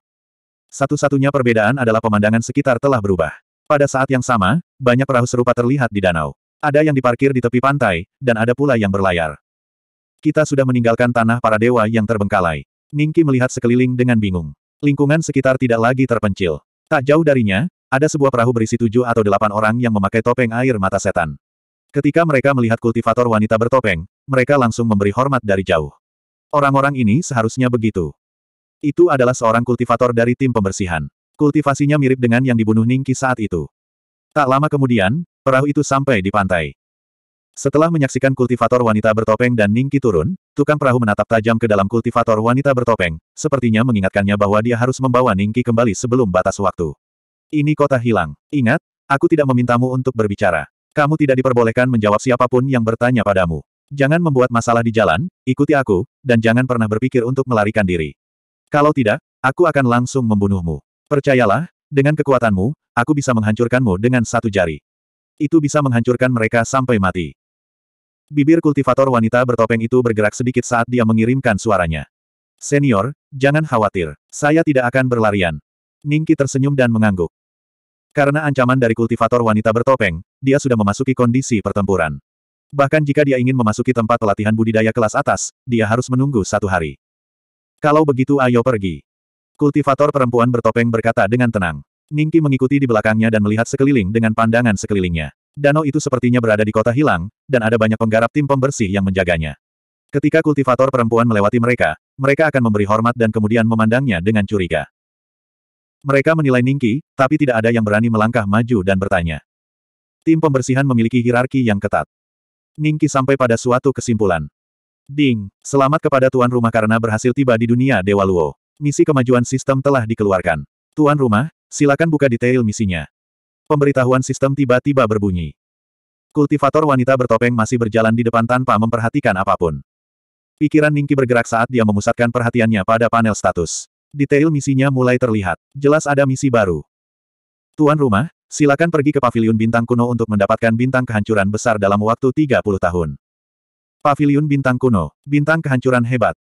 Satu-satunya perbedaan adalah pemandangan sekitar telah berubah. Pada saat yang sama, banyak perahu serupa terlihat di danau. Ada yang diparkir di tepi pantai, dan ada pula yang berlayar. Kita sudah meninggalkan tanah para dewa yang terbengkalai. Ningki melihat sekeliling dengan bingung. Lingkungan sekitar tidak lagi terpencil. Tak jauh darinya, ada sebuah perahu berisi tujuh atau delapan orang yang memakai topeng air mata setan. Ketika mereka melihat kultivator wanita bertopeng, mereka langsung memberi hormat dari jauh. Orang-orang ini seharusnya begitu. Itu adalah seorang kultivator dari tim pembersihan. Kultivasinya mirip dengan yang dibunuh Ningki saat itu. Tak lama kemudian, perahu itu sampai di pantai. Setelah menyaksikan kultivator wanita bertopeng dan Ningki turun, tukang perahu menatap tajam ke dalam kultivator wanita bertopeng, sepertinya mengingatkannya bahwa dia harus membawa Ningki kembali sebelum batas waktu. Ini kota hilang. Ingat, aku tidak memintamu untuk berbicara. Kamu tidak diperbolehkan menjawab siapa pun yang bertanya padamu. Jangan membuat masalah di jalan, ikuti aku, dan jangan pernah berpikir untuk melarikan diri. Kalau tidak, aku akan langsung membunuhmu. Percayalah, dengan kekuatanmu, aku bisa menghancurkanmu dengan satu jari. Itu bisa menghancurkan mereka sampai mati. Bibir kultivator wanita bertopeng itu bergerak sedikit saat dia mengirimkan suaranya. Senior, jangan khawatir. Saya tidak akan berlarian. Ningki tersenyum dan mengangguk. Karena ancaman dari kultivator wanita bertopeng, dia sudah memasuki kondisi pertempuran. Bahkan jika dia ingin memasuki tempat pelatihan budidaya kelas atas, dia harus menunggu satu hari. Kalau begitu ayo pergi. Kultivator perempuan bertopeng berkata dengan tenang. Ningki mengikuti di belakangnya dan melihat sekeliling dengan pandangan sekelilingnya. Danau itu sepertinya berada di kota hilang, dan ada banyak penggarap tim pembersih yang menjaganya. Ketika kultivator perempuan melewati mereka, mereka akan memberi hormat dan kemudian memandangnya dengan curiga. Mereka menilai Ningki, tapi tidak ada yang berani melangkah maju dan bertanya. Tim pembersihan memiliki hierarki yang ketat. Ningki sampai pada suatu kesimpulan. Ding, selamat kepada tuan rumah karena berhasil tiba di dunia Dewa Luo. Misi kemajuan sistem telah dikeluarkan. Tuan rumah, silakan buka detail misinya. Pemberitahuan sistem tiba-tiba berbunyi. Kultivator wanita bertopeng masih berjalan di depan tanpa memperhatikan apa pun. Pikiran Ningki bergerak saat dia memusatkan perhatiannya pada panel status. Detail misinya mulai terlihat. Jelas ada misi baru. Tuan rumah, Silakan pergi ke Paviliun Bintang Kuno untuk mendapatkan bintang kehancuran besar dalam waktu 30 tahun. Paviliun Bintang Kuno, bintang kehancuran hebat.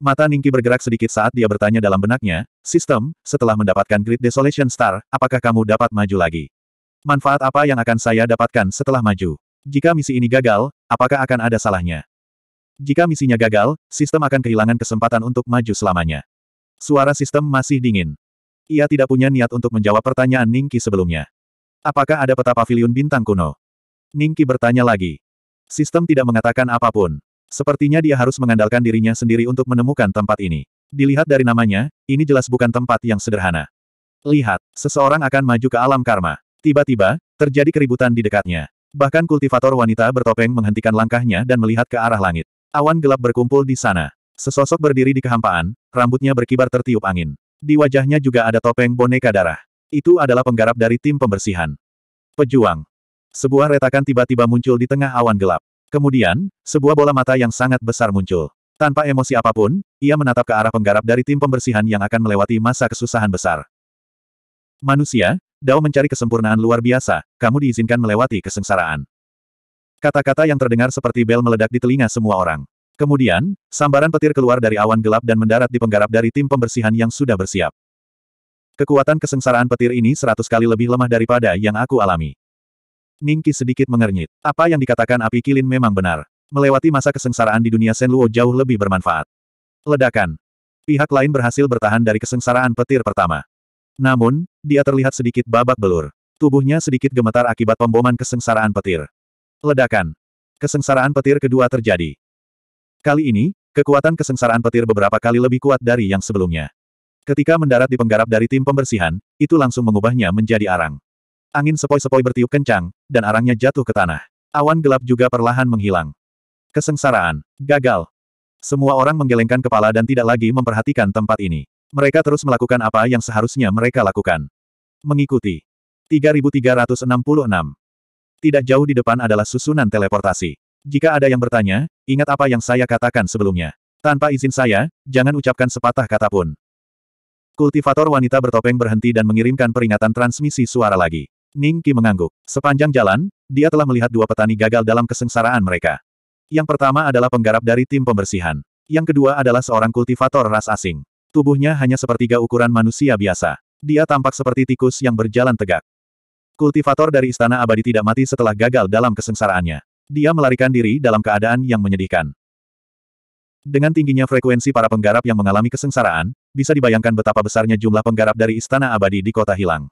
Mata Ningki bergerak sedikit saat dia bertanya dalam benaknya, Sistem, setelah mendapatkan Great Desolation Star, apakah kamu dapat maju lagi? Manfaat apa yang akan saya dapatkan setelah maju? Jika misi ini gagal, apakah akan ada salahnya? Jika misinya gagal, sistem akan kehilangan kesempatan untuk maju selamanya. Suara sistem masih dingin. Ia tidak punya niat untuk menjawab pertanyaan Ningki sebelumnya. Apakah ada peta paviliun bintang kuno? Ningki bertanya lagi. Sistem tidak mengatakan apa pun. Sepertinya dia harus mengandalkan dirinya sendiri untuk menemukan tempat ini. Dilihat dari namanya, ini jelas bukan tempat yang sederhana. Lihat, seseorang akan maju ke alam karma. Tiba-tiba, terjadi keributan di dekatnya. Bahkan kultivator wanita bertopeng menghentikan langkahnya dan melihat ke arah langit. Awan gelap berkumpul di sana. Sesosok berdiri di kehampaan, rambutnya berkibar tertiup angin. Di wajahnya juga ada topeng boneka darah. Itu adalah penggarap dari tim pembersihan. Pejuang. Sebuah retakan tiba-tiba muncul di tengah awan gelap. Kemudian, sebuah bola mata yang sangat besar muncul. Tanpa emosi apa pun, ia menatap ke arah penggarap dari tim pembersihan yang akan melewati masa kesusahan besar. Manusia, Dao mencari kesempurnaan luar biasa, kamu diizinkan melewati kesengsaraan. Kata-kata yang terdengar seperti bel meledak di telinga semua orang. Kemudian, sambaran petir keluar dari awan gelap dan mendarat di penggarap dari tim pembersihan yang sudah bersiap. Kekuatan kesengsaraan petir ini seratus kali lebih lemah daripada yang aku alami. Ningki sedikit mengernyit. Apa yang dikatakan api kilin memang benar. Melewati masa kesengsaraan di dunia Senluo jauh lebih bermanfaat. Ledakan. Pihak lain berhasil bertahan dari kesengsaraan petir pertama. Namun, dia terlihat sedikit babak belur. Tubuhnya sedikit gemetar akibat pemboman kesengsaraan petir. Ledakan. Kesengsaraan petir kedua terjadi. Kali ini, kekuatan kesengsaraan petir beberapa kali lebih kuat dari yang sebelumnya. Ketika mendarat di penggarap dari tim pembersihan, itu langsung mengubahnya menjadi arang. Angin sepoi-sepoi bertiup kencang, dan arangnya jatuh ke tanah. Awan gelap juga perlahan menghilang. Kesengsaraan. Gagal. Semua orang menggelengkan kepala dan tidak lagi memperhatikan tempat ini. Mereka terus melakukan apa yang seharusnya mereka lakukan. Mengikuti. 3366. Tidak jauh di depan adalah susunan teleportasi. Jika ada yang bertanya, ingat apa yang saya katakan sebelumnya. Tanpa izin saya, jangan ucapkan sepatah kata pun. Kultivator wanita bertopeng berhenti dan mengirimkan peringatan transmisi suara lagi. Ning Qi mengangguk. Sepanjang jalan, dia telah melihat dua petani gagal dalam kesengsaraan mereka. Yang pertama adalah penggarap dari tim pembersihan. Yang kedua adalah seorang kultivator ras asing. Tubuhnya hanya sepertiga ukuran manusia biasa. Dia tampak seperti tikus yang berjalan tegak. Kultivator dari Istana Abadi tidak mati setelah gagal dalam kesengsaraannya. Dia melarikan diri dalam keadaan yang menyedihkan. Dengan tingginya frekuensi para penggarap yang mengalami kesengsaraan, bisa dibayangkan betapa besarnya jumlah penggarap dari Istana Abadi di kota hilang.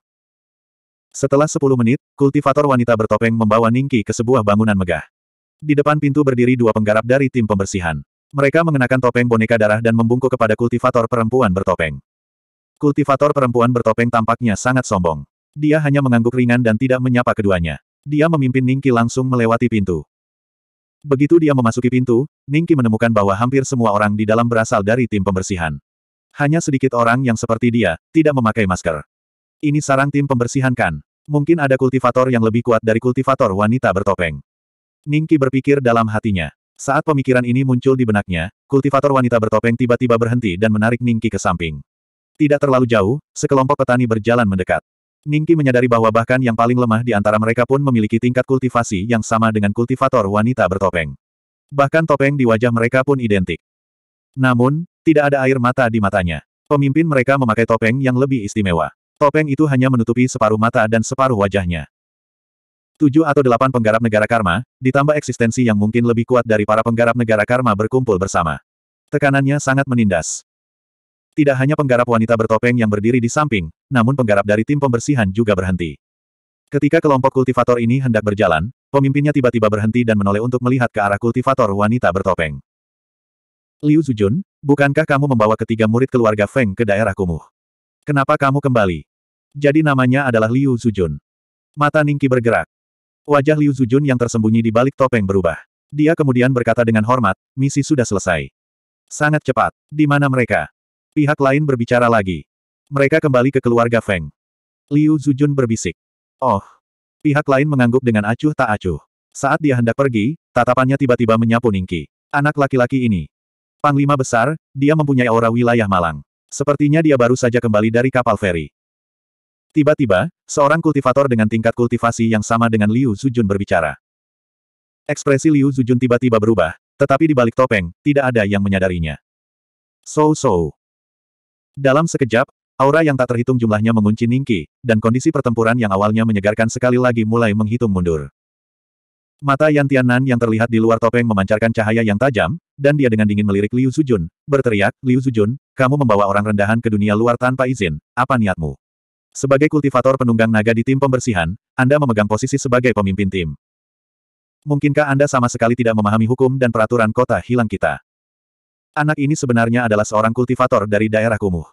Setelah 10 menit, kultivator wanita bertopeng membawa Ningki ke sebuah bangunan megah. Di depan pintu berdiri dua penggarap dari tim pembersihan. Mereka mengenakan topeng boneka darah dan membungkuk kepada kultivator perempuan bertopeng. Kultivator perempuan bertopeng tampaknya sangat sombong. Dia hanya mengangguk ringan dan tidak menyapa keduanya. Dia memimpin Ningki langsung melewati pintu. Begitu dia memasuki pintu, Ningki menemukan bahwa hampir semua orang di dalam berasal dari tim pembersihan. Hanya sedikit orang yang seperti dia, tidak memakai masker. Ini sarang tim pembersihan kan? Mungkin ada kultivator yang lebih kuat dari kultivator wanita bertopeng. Ningki berpikir dalam hatinya. Saat pemikiran ini muncul di benaknya, kultivator wanita bertopeng tiba-tiba berhenti dan menarik Ningki ke samping. Tidak terlalu jauh, sekelompok petani berjalan mendekat. Ningki menyadari bahwa bahkan yang paling lemah di antara mereka pun memiliki tingkat kultivasi yang sama dengan kultivator wanita bertopeng. Bahkan topeng di wajah mereka pun identik. Namun, tidak ada air mata di matanya. Pemimpin mereka memakai topeng yang lebih istimewa. Topeng itu hanya menutupi separuh mata dan separuh wajahnya. Tujuh atau delapan penggarap negara karma, ditambah eksistensi yang mungkin lebih kuat dari para penggarap negara karma berkumpul bersama. Tekanannya sangat menindas. Tidak hanya penggarap wanita bertopeng yang berdiri di samping, namun penggarap dari tim pembersihan juga berhenti. Ketika kelompok kultivator ini hendak berjalan, pemimpinnya tiba-tiba berhenti dan menoleh untuk melihat ke arah kultivator wanita bertopeng. Liu Zujun, bukankah kamu membawa ketiga murid keluarga Feng ke daerah kumuh? Kenapa kamu kembali? Jadi namanya adalah Liu Zujun. Mata Ningki bergerak. Wajah Liu Zujun yang tersembunyi di balik topeng berubah. Dia kemudian berkata dengan hormat, misi sudah selesai. Sangat cepat. Di mana mereka? Pihak lain berbicara lagi. Mereka kembali ke keluarga Feng. Liu Zujun berbisik. Oh. Pihak lain mengangguk dengan acuh tak acuh. Saat dia hendak pergi, tatapannya tiba-tiba menyapu Ningki. Anak laki-laki ini. Panglima besar, dia mempunyai aura wilayah malang. Sepertinya dia baru saja kembali dari kapal feri. Tiba-tiba, seorang kultivator dengan tingkat kultivasi yang sama dengan Liu Zujun berbicara. Ekspresi Liu Zujun tiba-tiba berubah, tetapi di balik topeng, tidak ada yang menyadarinya. So-so. Dalam sekejap, aura yang tak terhitung jumlahnya mengunci Ningki, dan kondisi pertempuran yang awalnya menyegarkan sekali lagi mulai menghitung mundur. Mata Yan Tianan yang terlihat di luar topeng memancarkan cahaya yang tajam, dan dia dengan dingin melirik Liu Zujun, berteriak, Liu Zujun, kamu membawa orang rendahan ke dunia luar tanpa izin, apa niatmu? Sebagai kultivator penunggang naga di tim pembersihan, Anda memegang posisi sebagai pemimpin tim. Mungkinkah Anda sama sekali tidak memahami hukum dan peraturan kota hilang kita? Anak ini sebenarnya adalah seorang kultivator dari daerah kumuh.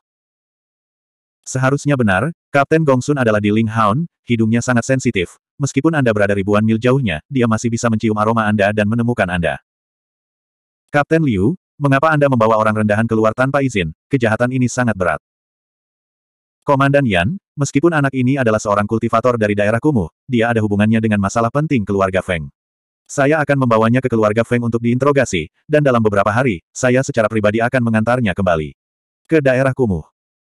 Seharusnya benar, Kapten Gongsun adalah di Ling Haun, hidungnya sangat sensitif. Meskipun Anda berada ribuan mil jauhnya, dia masih bisa mencium aroma Anda dan menemukan Anda. Kapten Liu, mengapa Anda membawa orang rendahan keluar tanpa izin? Kejahatan ini sangat berat. Komandan Yan, Meskipun anak ini adalah seorang kultivator dari daerah kumuh, dia ada hubungannya dengan masalah penting keluarga Feng. Saya akan membawanya ke keluarga Feng untuk diinterogasi, dan dalam beberapa hari, saya secara pribadi akan mengantarnya kembali. Ke daerah kumuh.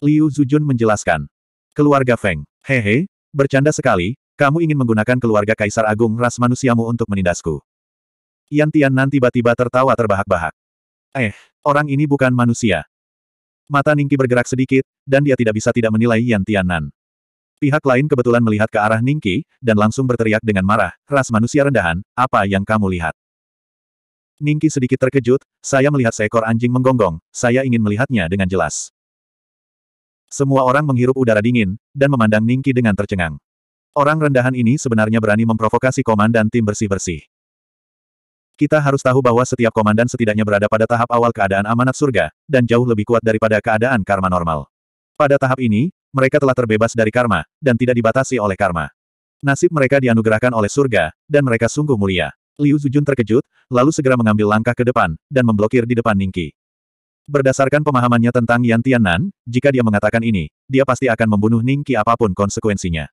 Liu Zujun menjelaskan. Keluarga Feng. Hehe, bercanda sekali, kamu ingin menggunakan keluarga Kaisar Agung ras manusiamu untuk menindasku. Yan Tian tiba-tiba tertawa terbahak-bahak. Eh, orang ini bukan manusia. Mata Ningki bergerak sedikit, dan dia tidak bisa tidak menilai Yan Tianan. Pihak lain kebetulan melihat ke arah Ningki, dan langsung berteriak dengan marah, ras manusia rendahan, apa yang kamu lihat? Ningki sedikit terkejut, saya melihat seekor anjing menggonggong, saya ingin melihatnya dengan jelas. Semua orang menghirup udara dingin, dan memandang Ningki dengan tercengang. Orang rendahan ini sebenarnya berani memprovokasi komandan tim bersih-bersih. Kita harus tahu bahwa setiap komandan setidaknya berada pada tahap awal keadaan amanat surga, dan jauh lebih kuat daripada keadaan karma normal. Pada tahap ini, mereka telah terbebas dari karma, dan tidak dibatasi oleh karma. Nasib mereka dianugerahkan oleh surga, dan mereka sungguh mulia. Liu Zujun terkejut, lalu segera mengambil langkah ke depan, dan memblokir di depan Ningqi. Berdasarkan pemahamannya tentang Yan Tiannan, jika dia mengatakan ini, dia pasti akan membunuh Ningqi apa pun konsekuensinya.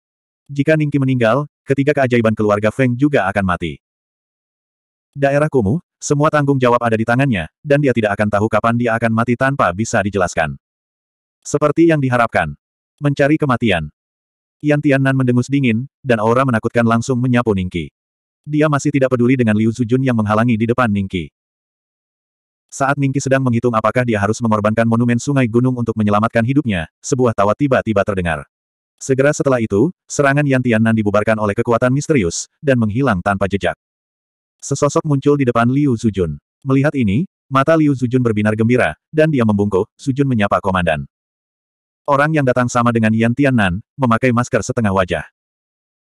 Jika Ningqi meninggal, ketiga keajaiban keluarga Feng juga akan mati. Daerah kumuh, semua tanggung jawab ada di tangannya, dan dia tidak akan tahu kapan dia akan mati tanpa bisa dijelaskan. Seperti yang diharapkan. Mencari kematian. Yan Tiannan mendengus dingin, dan aura menakutkan langsung menyapu Ningqi. Dia masih tidak peduli dengan Liu Zujun yang menghalangi di depan Ningqi. Saat Ningqi sedang menghitung apakah dia harus mengorbankan monumen sungai gunung untuk menyelamatkan hidupnya, sebuah tawa tiba-tiba terdengar. Segera setelah itu, serangan Yan Tiannan dibubarkan oleh kekuatan misterius, dan menghilang tanpa jejak. Sesosok muncul di depan Liu Zujun. Melihat ini, mata Liu Zujun berbinar gembira, dan dia membungkuk, Zujun menyapa komandan. Orang yang datang sama dengan Yan Tiannan, memakai masker setengah wajah.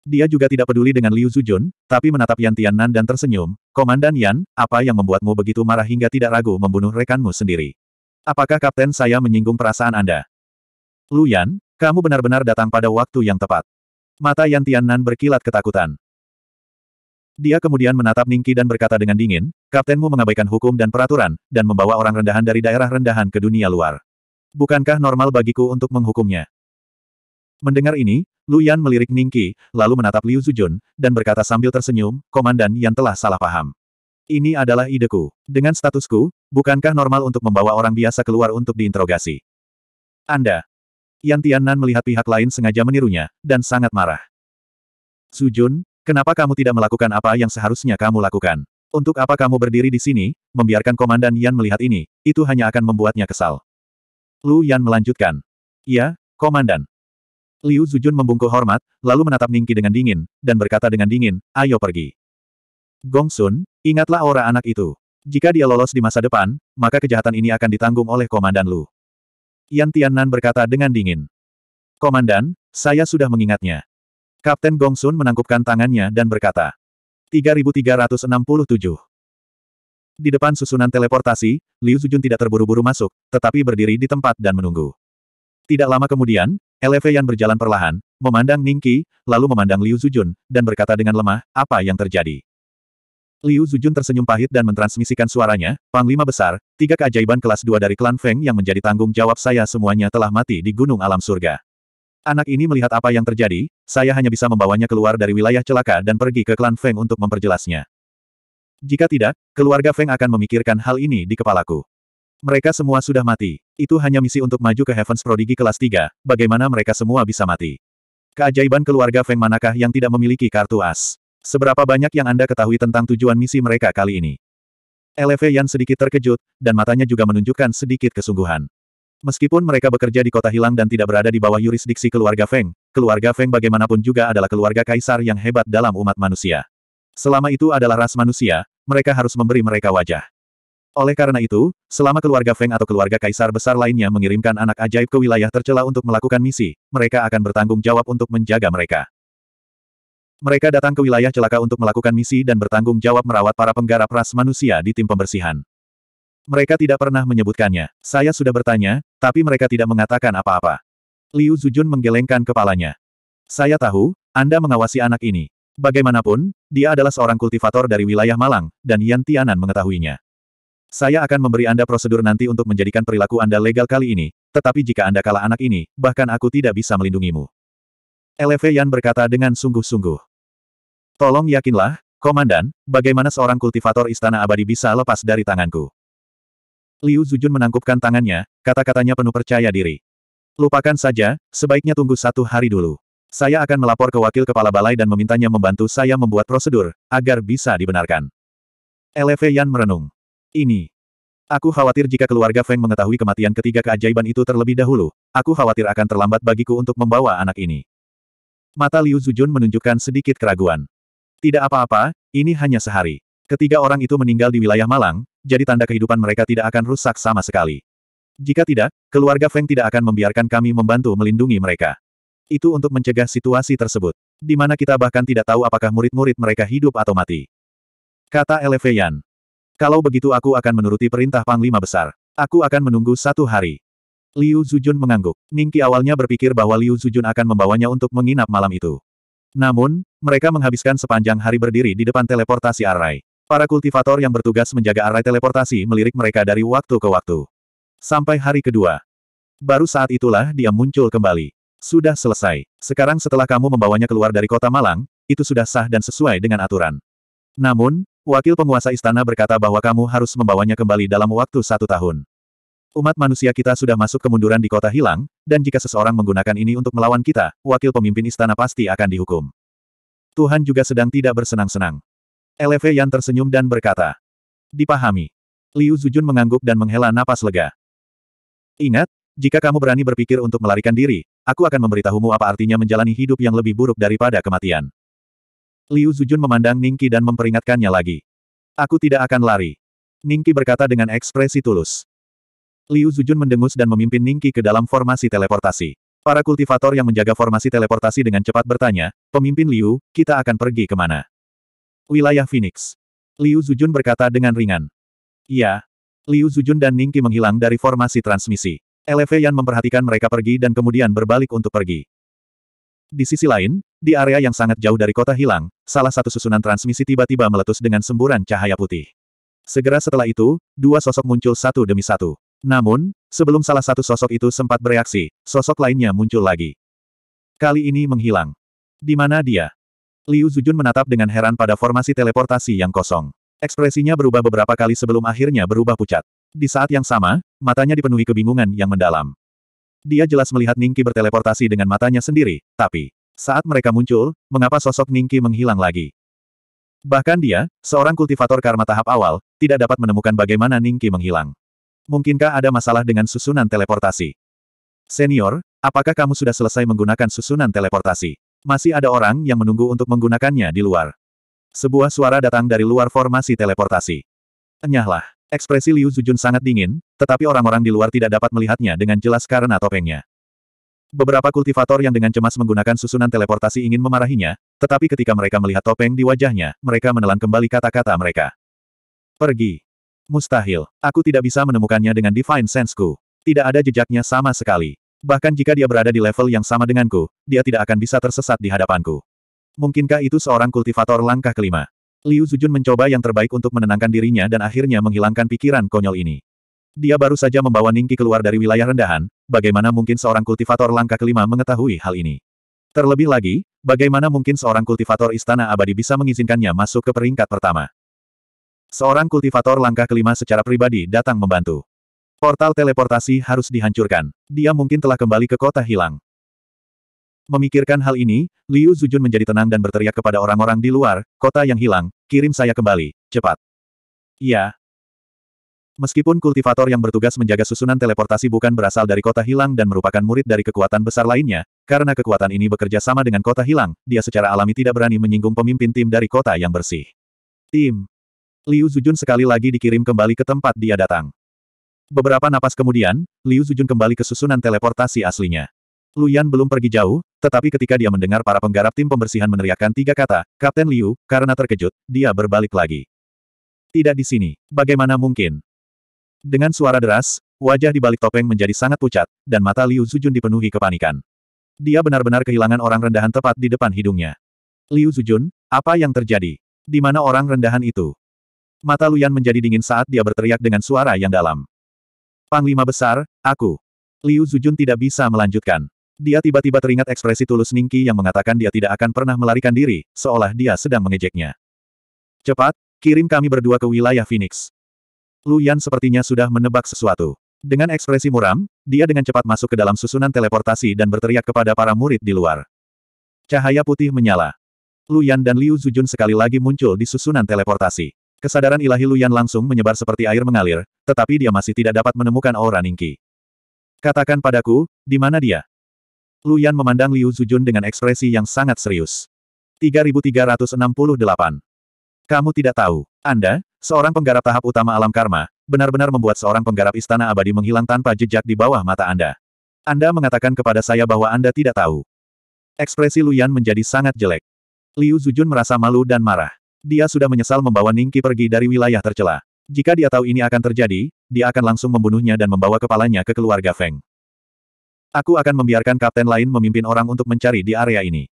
Dia juga tidak peduli dengan Liu Zujun, tapi menatap Yan Tiannan dan tersenyum, Komandan Yan, apa yang membuatmu begitu marah hingga tidak ragu membunuh rekanmu sendiri? Apakah kapten saya menyinggung perasaan Anda? Lu Yan, kamu benar-benar datang pada waktu yang tepat. Mata Yan Tiannan berkilat ketakutan. Dia kemudian menatap Ningki dan berkata dengan dingin, Kaptenmu mengabaikan hukum dan peraturan, dan membawa orang rendahan dari daerah rendahan ke dunia luar. Bukankah normal bagiku untuk menghukumnya? Mendengar ini, Lu Yan melirik Ningqi, lalu menatap Liu Zujun, dan berkata sambil tersenyum, Komandan yang telah salah paham. Ini adalah ideku. Dengan statusku, bukankah normal untuk membawa orang biasa keluar untuk diinterogasi? Anda. Yan Tiannan melihat pihak lain sengaja menirunya, dan sangat marah. Zujun, kenapa kamu tidak melakukan apa yang seharusnya kamu lakukan? Untuk apa kamu berdiri di sini, membiarkan Komandan Yan melihat ini, itu hanya akan membuatnya kesal. Lu Yan melanjutkan. Ya, Komandan. Liu Zujun membungkuk hormat, lalu menatap Ningki dengan dingin, dan berkata dengan dingin, ayo pergi. Gong Sun, ingatlah aura anak itu. Jika dia lolos di masa depan, maka kejahatan ini akan ditanggung oleh Komandan Lu. Yan Tiannan berkata dengan dingin. Komandan, saya sudah mengingatnya. Kapten Gong Sun menangkupkan tangannya dan berkata. 3367. Di depan susunan teleportasi, Liu Zujun tidak terburu-buru masuk, tetapi berdiri di tempat dan menunggu. Tidak lama kemudian, Yan berjalan perlahan, memandang Ningqi, lalu memandang Liu Zujun, dan berkata dengan lemah, apa yang terjadi? Liu Zujun tersenyum pahit dan mentransmisikan suaranya, Panglima Besar, tiga keajaiban kelas dua dari klan Feng yang menjadi tanggung jawab saya semuanya telah mati di Gunung Alam Surga. Anak ini melihat apa yang terjadi, saya hanya bisa membawanya keluar dari wilayah celaka dan pergi ke klan Feng untuk memperjelasnya. Jika tidak, keluarga Feng akan memikirkan hal ini di kepalaku. Mereka semua sudah mati. Itu hanya misi untuk maju ke Heavens Prodigy kelas 3, bagaimana mereka semua bisa mati. Keajaiban keluarga Feng manakah yang tidak memiliki kartu as? Seberapa banyak yang Anda ketahui tentang tujuan misi mereka kali ini? LV Yan sedikit terkejut, dan matanya juga menunjukkan sedikit kesungguhan. Meskipun mereka bekerja di kota hilang dan tidak berada di bawah yurisdiksi keluarga Feng, keluarga Feng bagaimanapun juga adalah keluarga kaisar yang hebat dalam umat manusia. Selama itu adalah ras manusia, mereka harus memberi mereka wajah. Oleh karena itu, selama keluarga Feng atau keluarga kaisar besar lainnya mengirimkan anak ajaib ke wilayah tercela untuk melakukan misi, mereka akan bertanggung jawab untuk menjaga mereka. Mereka datang ke wilayah celaka untuk melakukan misi dan bertanggung jawab merawat para penggarap ras manusia di tim pembersihan. Mereka tidak pernah menyebutkannya. Saya sudah bertanya, tapi mereka tidak mengatakan apa-apa. Liu Zujun menggelengkan kepalanya. Saya tahu, Anda mengawasi anak ini. Bagaimanapun, dia adalah seorang kultivator dari wilayah Malang, dan Yan Tianan mengetahuinya. Saya akan memberi Anda prosedur nanti untuk menjadikan perilaku Anda legal kali ini, tetapi jika Anda kalah anak ini, bahkan aku tidak bisa melindungimu. LV Yan berkata dengan sungguh-sungguh. Tolong yakinlah, Komandan, bagaimana seorang kultivator istana abadi bisa lepas dari tanganku. Liu Zujun menangkupkan tangannya, kata-katanya penuh percaya diri. Lupakan saja, sebaiknya tunggu satu hari dulu. Saya akan melapor ke wakil kepala balai dan memintanya membantu saya membuat prosedur, agar bisa dibenarkan. LV Yan merenung. Ini. Aku khawatir jika keluarga Feng mengetahui kematian ketiga keajaiban itu terlebih dahulu, aku khawatir akan terlambat bagiku untuk membawa anak ini. Mata Liu Zujun menunjukkan sedikit keraguan. Tidak apa-apa, ini hanya sehari. Ketiga orang itu meninggal di wilayah Malang, jadi tanda kehidupan mereka tidak akan rusak sama sekali. Jika tidak, keluarga Feng tidak akan membiarkan kami membantu melindungi mereka. Itu untuk mencegah situasi tersebut. Di mana kita bahkan tidak tahu apakah murid-murid mereka hidup atau mati. Kata Eleveyan. Kalau begitu aku akan menuruti perintah Panglima Besar. Aku akan menunggu satu hari. Liu Zujun mengangguk. Ningki awalnya berpikir bahwa Liu Zujun akan membawanya untuk menginap malam itu. Namun, mereka menghabiskan sepanjang hari berdiri di depan teleportasi array. Para kultivator yang bertugas menjaga array teleportasi melirik mereka dari waktu ke waktu. Sampai hari kedua. Baru saat itulah dia muncul kembali. Sudah selesai. Sekarang setelah kamu membawanya keluar dari kota Malang, itu sudah sah dan sesuai dengan aturan. Namun, wakil penguasa istana berkata bahwa kamu harus membawanya kembali dalam waktu satu tahun. Umat manusia kita sudah masuk kemunduran di kota hilang, dan jika seseorang menggunakan ini untuk melawan kita, wakil pemimpin istana pasti akan dihukum. Tuhan juga sedang tidak bersenang-senang. LV Yan tersenyum dan berkata. Dipahami. Liu Zujun mengangguk dan menghela napas lega. Ingat, jika kamu berani berpikir untuk melarikan diri, aku akan memberitahumu apa artinya menjalani hidup yang lebih buruk daripada kematian. Liu Zujun memandang Ningki dan memperingatkannya lagi. Aku tidak akan lari. Ningki berkata dengan ekspresi tulus. Liu Zujun mendengus dan memimpin Ningki ke dalam formasi teleportasi. Para kultivator yang menjaga formasi teleportasi dengan cepat bertanya, Pemimpin Liu, kita akan pergi ke mana? Wilayah Phoenix. Liu Zujun berkata dengan ringan. Iya. Liu Zujun dan Ningki menghilang dari formasi transmisi. LV Yan memperhatikan mereka pergi dan kemudian berbalik untuk pergi. Di sisi lain, di area yang sangat jauh dari kota hilang, salah satu susunan transmisi tiba-tiba meletus dengan semburan cahaya putih. Segera setelah itu, dua sosok muncul satu demi satu. Namun, sebelum salah satu sosok itu sempat bereaksi, sosok lainnya muncul lagi. Kali ini menghilang. Di mana dia? Liu Zujun menatap dengan heran pada formasi teleportasi yang kosong. Ekspresinya berubah beberapa kali sebelum akhirnya berubah pucat. Di saat yang sama, matanya dipenuhi kebingungan yang mendalam. Dia jelas melihat Ningki berteleportasi dengan matanya sendiri, tapi, saat mereka muncul, mengapa sosok Ningki menghilang lagi? Bahkan dia, seorang kultivator karma tahap awal, tidak dapat menemukan bagaimana Ningki menghilang. Mungkinkah ada masalah dengan susunan teleportasi? Senior, apakah kamu sudah selesai menggunakan susunan teleportasi? Masih ada orang yang menunggu untuk menggunakannya di luar. Sebuah suara datang dari luar formasi teleportasi. Enyahlah. Ekspresi Liu Zujun sangat dingin, tetapi orang-orang di luar tidak dapat melihatnya dengan jelas karena topengnya. Beberapa kultivator yang dengan cemas menggunakan susunan teleportasi ingin memarahinya, tetapi ketika mereka melihat topeng di wajahnya, mereka menelan kembali kata-kata mereka. Pergi. Mustahil. Aku tidak bisa menemukannya dengan Divine Sense-ku. Tidak ada jejaknya sama sekali. Bahkan jika dia berada di level yang sama denganku, dia tidak akan bisa tersesat di hadapanku. Mungkinkah itu seorang kultivator langkah kelima? Liu Zujun mencoba yang terbaik untuk menenangkan dirinya dan akhirnya menghilangkan pikiran konyol ini. Dia baru saja membawa Ningki keluar dari wilayah rendahan, bagaimana mungkin seorang kultivator langkah kelima mengetahui hal ini? Terlebih lagi, bagaimana mungkin seorang kultivator istana abadi bisa mengizinkannya masuk ke peringkat pertama? Seorang kultivator langkah kelima secara pribadi datang membantu. Portal teleportasi harus dihancurkan. Dia mungkin telah kembali ke kota hilang. Memikirkan hal ini, Liu Zujun menjadi tenang dan berteriak kepada orang-orang di luar, kota yang hilang, kirim saya kembali, cepat. Iya. Meskipun kultivator yang bertugas menjaga susunan teleportasi bukan berasal dari kota hilang dan merupakan murid dari kekuatan besar lainnya, karena kekuatan ini bekerja sama dengan kota hilang, dia secara alami tidak berani menyinggung pemimpin tim dari kota yang bersih. Tim. Liu Zujun sekali lagi dikirim kembali ke tempat dia datang. Beberapa napas kemudian, Liu Zujun kembali ke susunan teleportasi aslinya. Luyan belum pergi jauh, tetapi ketika dia mendengar para penggarap tim pembersihan meneriakkan tiga kata, Kapten Liu, karena terkejut, dia berbalik lagi. Tidak di sini. Bagaimana mungkin? Dengan suara deras, wajah di balik topeng menjadi sangat pucat, dan mata Liu Zujun dipenuhi kepanikan. Dia benar-benar kehilangan orang rendahan tepat di depan hidungnya. Liu Zujun, apa yang terjadi? Di mana orang rendahan itu? Mata Luyan menjadi dingin saat dia berteriak dengan suara yang dalam. Panglima besar, aku. Liu Zujun tidak bisa melanjutkan. Dia tiba-tiba teringat ekspresi tulus Ningki yang mengatakan dia tidak akan pernah melarikan diri, seolah dia sedang mengejeknya. Cepat, kirim kami berdua ke wilayah Phoenix. Lu Yan sepertinya sudah menebak sesuatu. Dengan ekspresi muram, dia dengan cepat masuk ke dalam susunan teleportasi dan berteriak kepada para murid di luar. Cahaya putih menyala. Lu Yan dan Liu Zujun sekali lagi muncul di susunan teleportasi. Kesadaran ilahi Luyan langsung menyebar seperti air mengalir, tetapi dia masih tidak dapat menemukan aura Ningki. Katakan padaku, di mana dia? Luyan memandang Liu Zujun dengan ekspresi yang sangat serius. 3368. Kamu tidak tahu. Anda, seorang penggarap tahap utama alam karma, benar-benar membuat seorang penggarap istana abadi menghilang tanpa jejak di bawah mata Anda. Anda mengatakan kepada saya bahwa Anda tidak tahu. Ekspresi Luyan menjadi sangat jelek. Liu Zujun merasa malu dan marah. Dia sudah menyesal membawa Ningki pergi dari wilayah tercela. Jika dia tahu ini akan terjadi, dia akan langsung membunuhnya dan membawa kepalanya ke keluarga Feng. Aku akan membiarkan kapten lain memimpin orang untuk mencari di area ini.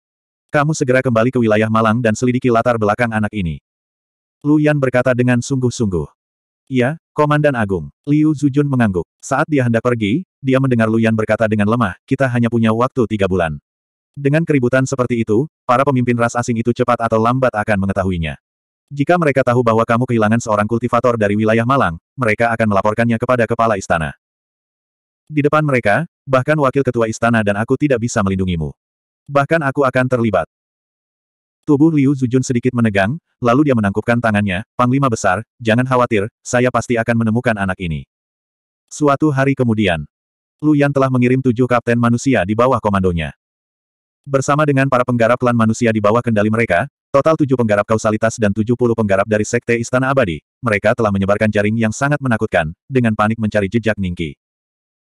Kamu segera kembali ke wilayah Malang dan selidiki latar belakang anak ini. Lu Yan berkata dengan sungguh-sungguh. Iya, Komandan Agung. Liu Zujun mengangguk. Saat dia hendak pergi, dia mendengar Lu Yan berkata dengan lemah, kita hanya punya waktu tiga bulan. Dengan keributan seperti itu, para pemimpin ras asing itu cepat atau lambat akan mengetahuinya. Jika mereka tahu bahwa kamu kehilangan seorang kultivator dari wilayah Malang, mereka akan melaporkannya kepada kepala istana. Di depan mereka, bahkan wakil ketua istana dan aku tidak bisa melindungimu. Bahkan aku akan terlibat. Tubuh Liu Zujun sedikit menegang, lalu dia menangkupkan tangannya, Panglima Besar, jangan khawatir, saya pasti akan menemukan anak ini. Suatu hari kemudian, Lu Yan telah mengirim tujuh kapten manusia di bawah komandonya. Bersama dengan para penggarap klan manusia di bawah kendali mereka, total tujuh penggarap kausalitas dan tujuh puluh penggarap dari Sekte Istana Abadi, mereka telah menyebarkan jaring yang sangat menakutkan, dengan panik mencari jejak Ningki.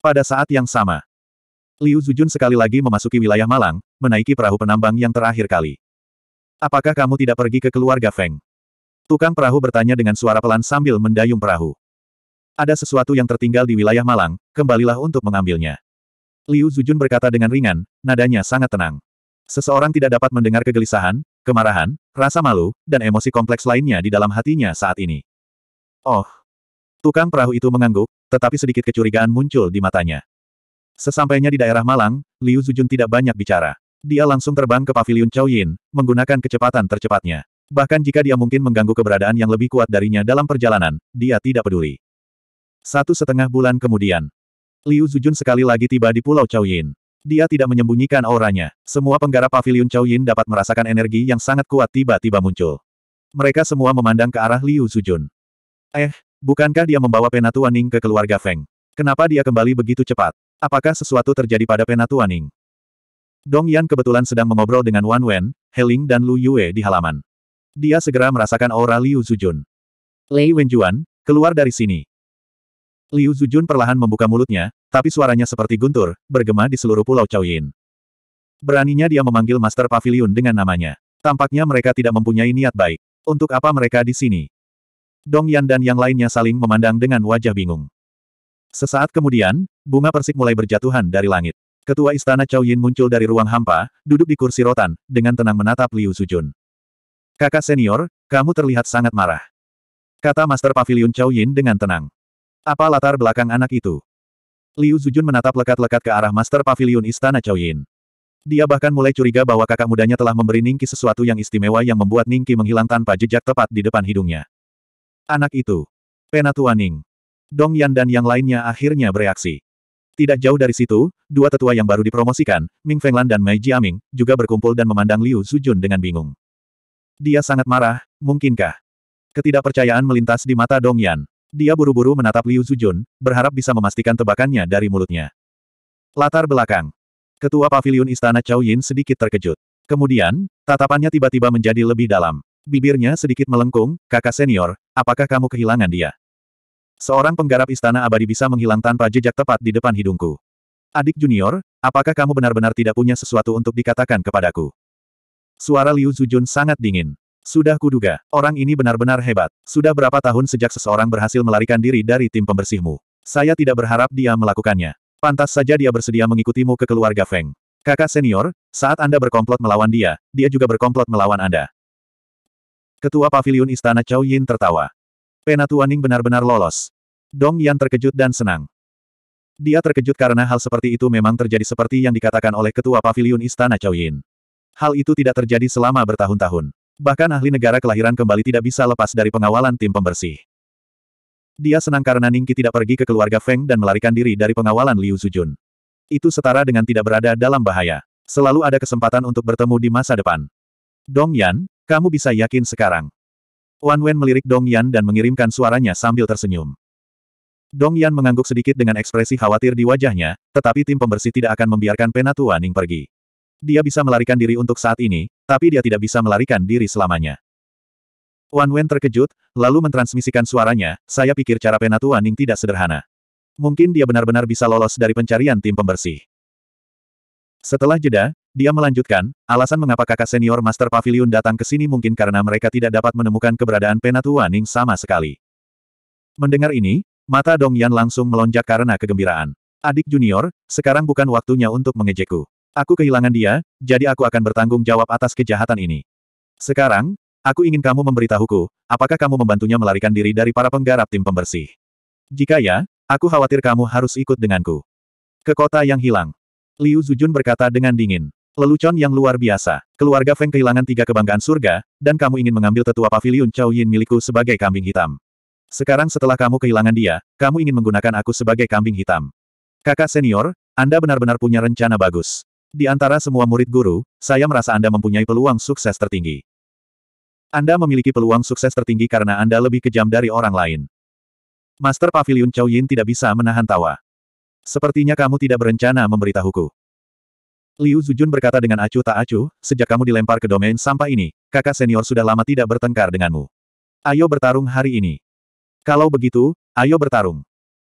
Pada saat yang sama, Liu Zujun sekali lagi memasuki wilayah Malang, menaiki perahu penambang yang terakhir kali. Apakah kamu tidak pergi ke keluarga Feng? Tukang perahu bertanya dengan suara pelan sambil mendayung perahu. Ada sesuatu yang tertinggal di wilayah Malang, kembalilah untuk mengambilnya. Liu Zujun berkata dengan ringan, nadanya sangat tenang. Seseorang tidak dapat mendengar kegelisahan, kemarahan, rasa malu, dan emosi kompleks lainnya di dalam hatinya saat ini. Oh! Tukang perahu itu mengangguk, tetapi sedikit kecurigaan muncul di matanya. Sesampainya di daerah Malang, Liu Zujun tidak banyak bicara. Dia langsung terbang ke pavilion Chow Yin, menggunakan kecepatan tercepatnya. Bahkan jika dia mungkin mengganggu keberadaan yang lebih kuat darinya dalam perjalanan, dia tidak peduli. Satu setengah bulan kemudian, Liu Zujun sekali lagi tiba di Pulau Chow Yin. Dia tidak menyembunyikan auranya. Semua penggarap pavilion Chow Yin dapat merasakan energi yang sangat kuat tiba-tiba muncul. Mereka semua memandang ke arah Liu Zujun. Eh, bukankah dia membawa Penatua Ning ke keluarga Feng? Kenapa dia kembali begitu cepat? Apakah sesuatu terjadi pada Penatua Ning? Dong Yan kebetulan sedang mengobrol dengan Wan Wen, Heling dan Lu Yue di halaman. Dia segera merasakan aura Liu Zujun. Lei Wenjuan, keluar dari sini. Liu Zujun perlahan membuka mulutnya, tapi suaranya seperti guntur, bergema di seluruh pulau Yin. Beraninya dia memanggil Master Pavilion dengan namanya. Tampaknya mereka tidak mempunyai niat baik. Untuk apa mereka di sini? Dong Yan dan yang lainnya saling memandang dengan wajah bingung. Sesaat kemudian, bunga persik mulai berjatuhan dari langit. Ketua Istana Chow Yin muncul dari ruang hampa, duduk di kursi rotan, dengan tenang menatap Liu Sujun. Kakak senior, kamu terlihat sangat marah. Kata Master Pavilion Chow Yin dengan tenang. Apa latar belakang anak itu? Liu Zujun menatap lekat-lekat ke arah Master Pavilion Istana Chow Yin. Dia bahkan mulai curiga bahwa kakak mudanya telah memberi Ningki sesuatu yang istimewa yang membuat Ningki menghilang tanpa jejak tepat di depan hidungnya. Anak itu. Penatua Ning. Dong Yan dan yang lainnya akhirnya bereaksi. Tidak jauh dari situ, dua tetua yang baru dipromosikan, Ming Fenglan dan Mei Jiaming, juga berkumpul dan memandang Liu Zujun dengan bingung. Dia sangat marah, mungkinkah? Ketidakpercayaan melintas di mata Dong Yan. Dia buru-buru menatap Liu Zujun, berharap bisa memastikan tebakannya dari mulutnya. Latar belakang. Ketua Pavilion Istana Chow Yin sedikit terkejut. Kemudian, tatapannya tiba-tiba menjadi lebih dalam. Bibirnya sedikit melengkung, kakak senior, apakah kamu kehilangan dia? Seorang penggarap istana abadi bisa menghilang tanpa jejak tepat di depan hidungku. Adik junior, apakah kamu benar-benar tidak punya sesuatu untuk dikatakan kepadaku? Suara Liu Zujun sangat dingin. Sudah kuduga, orang ini benar-benar hebat. Sudah berapa tahun sejak seseorang berhasil melarikan diri dari tim pembersihmu? Saya tidak berharap dia melakukannya. Pantas saja dia bersedia mengikutimu ke keluarga Feng. Kakak senior, saat Anda berkomplot melawan dia, dia juga berkomplot melawan Anda. Ketua Pavilion Istana Chow Yin tertawa. Penatuaning benar-benar lolos. Dong Yan terkejut dan senang. Dia terkejut karena hal seperti itu memang terjadi seperti yang dikatakan oleh Ketua Pavilion Istana Chow Yin. Hal itu tidak terjadi selama bertahun-tahun. Bahkan ahli negara kelahiran kembali tidak bisa lepas dari pengawalan tim pembersih. Dia senang karena Ningki tidak pergi ke keluarga Feng dan melarikan diri dari pengawalan Liu Zujun. Itu setara dengan tidak berada dalam bahaya. Selalu ada kesempatan untuk bertemu di masa depan. Dong Yan, kamu bisa yakin sekarang. Wan Wen melirik Dong Yan dan mengirimkan suaranya sambil tersenyum. Dong Yan mengangguk sedikit dengan ekspresi khawatir di wajahnya, tetapi tim pembersih tidak akan membiarkan Penatua Ning pergi. Dia bisa melarikan diri untuk saat ini, tapi dia tidak bisa melarikan diri selamanya. Wan Wen terkejut, lalu mentransmisikan suaranya, saya pikir cara Penatua Ning tidak sederhana. Mungkin dia benar-benar bisa lolos dari pencarian tim pembersih. Setelah jeda, dia melanjutkan, alasan mengapa kakak senior Master Pavilion datang ke sini mungkin karena mereka tidak dapat menemukan keberadaan Penatua Ning sama sekali. Mendengar ini, mata Dong Yan langsung melonjak karena kegembiraan. Adik junior, sekarang bukan waktunya untuk mengejekku. Aku kehilangan dia, jadi aku akan bertanggung jawab atas kejahatan ini. Sekarang, aku ingin kamu memberitahuku, apakah kamu membantunya melarikan diri dari para penggarap tim pembersih. Jika ya, aku khawatir kamu harus ikut denganku. Ke kota yang hilang. Liu Zujun berkata dengan dingin. Lelucon yang luar biasa. Keluarga Feng kehilangan tiga kebanggaan surga, dan kamu ingin mengambil tetua pavilion Chao Yin milikku sebagai kambing hitam. Sekarang setelah kamu kehilangan dia, kamu ingin menggunakan aku sebagai kambing hitam. Kakak senior, Anda benar-benar punya rencana bagus. Di antara semua murid guru, saya merasa Anda mempunyai peluang sukses tertinggi. Anda memiliki peluang sukses tertinggi karena Anda lebih kejam dari orang lain. Master Pavilion Chao Yin tidak bisa menahan tawa. Sepertinya kamu tidak berencana memberitahuku. Liu Zujun berkata dengan acuh tak acuh, sejak kamu dilempar ke domain sampah ini, kakak senior sudah lama tidak bertengkar denganmu. Ayo bertarung hari ini. Kalau begitu, ayo bertarung.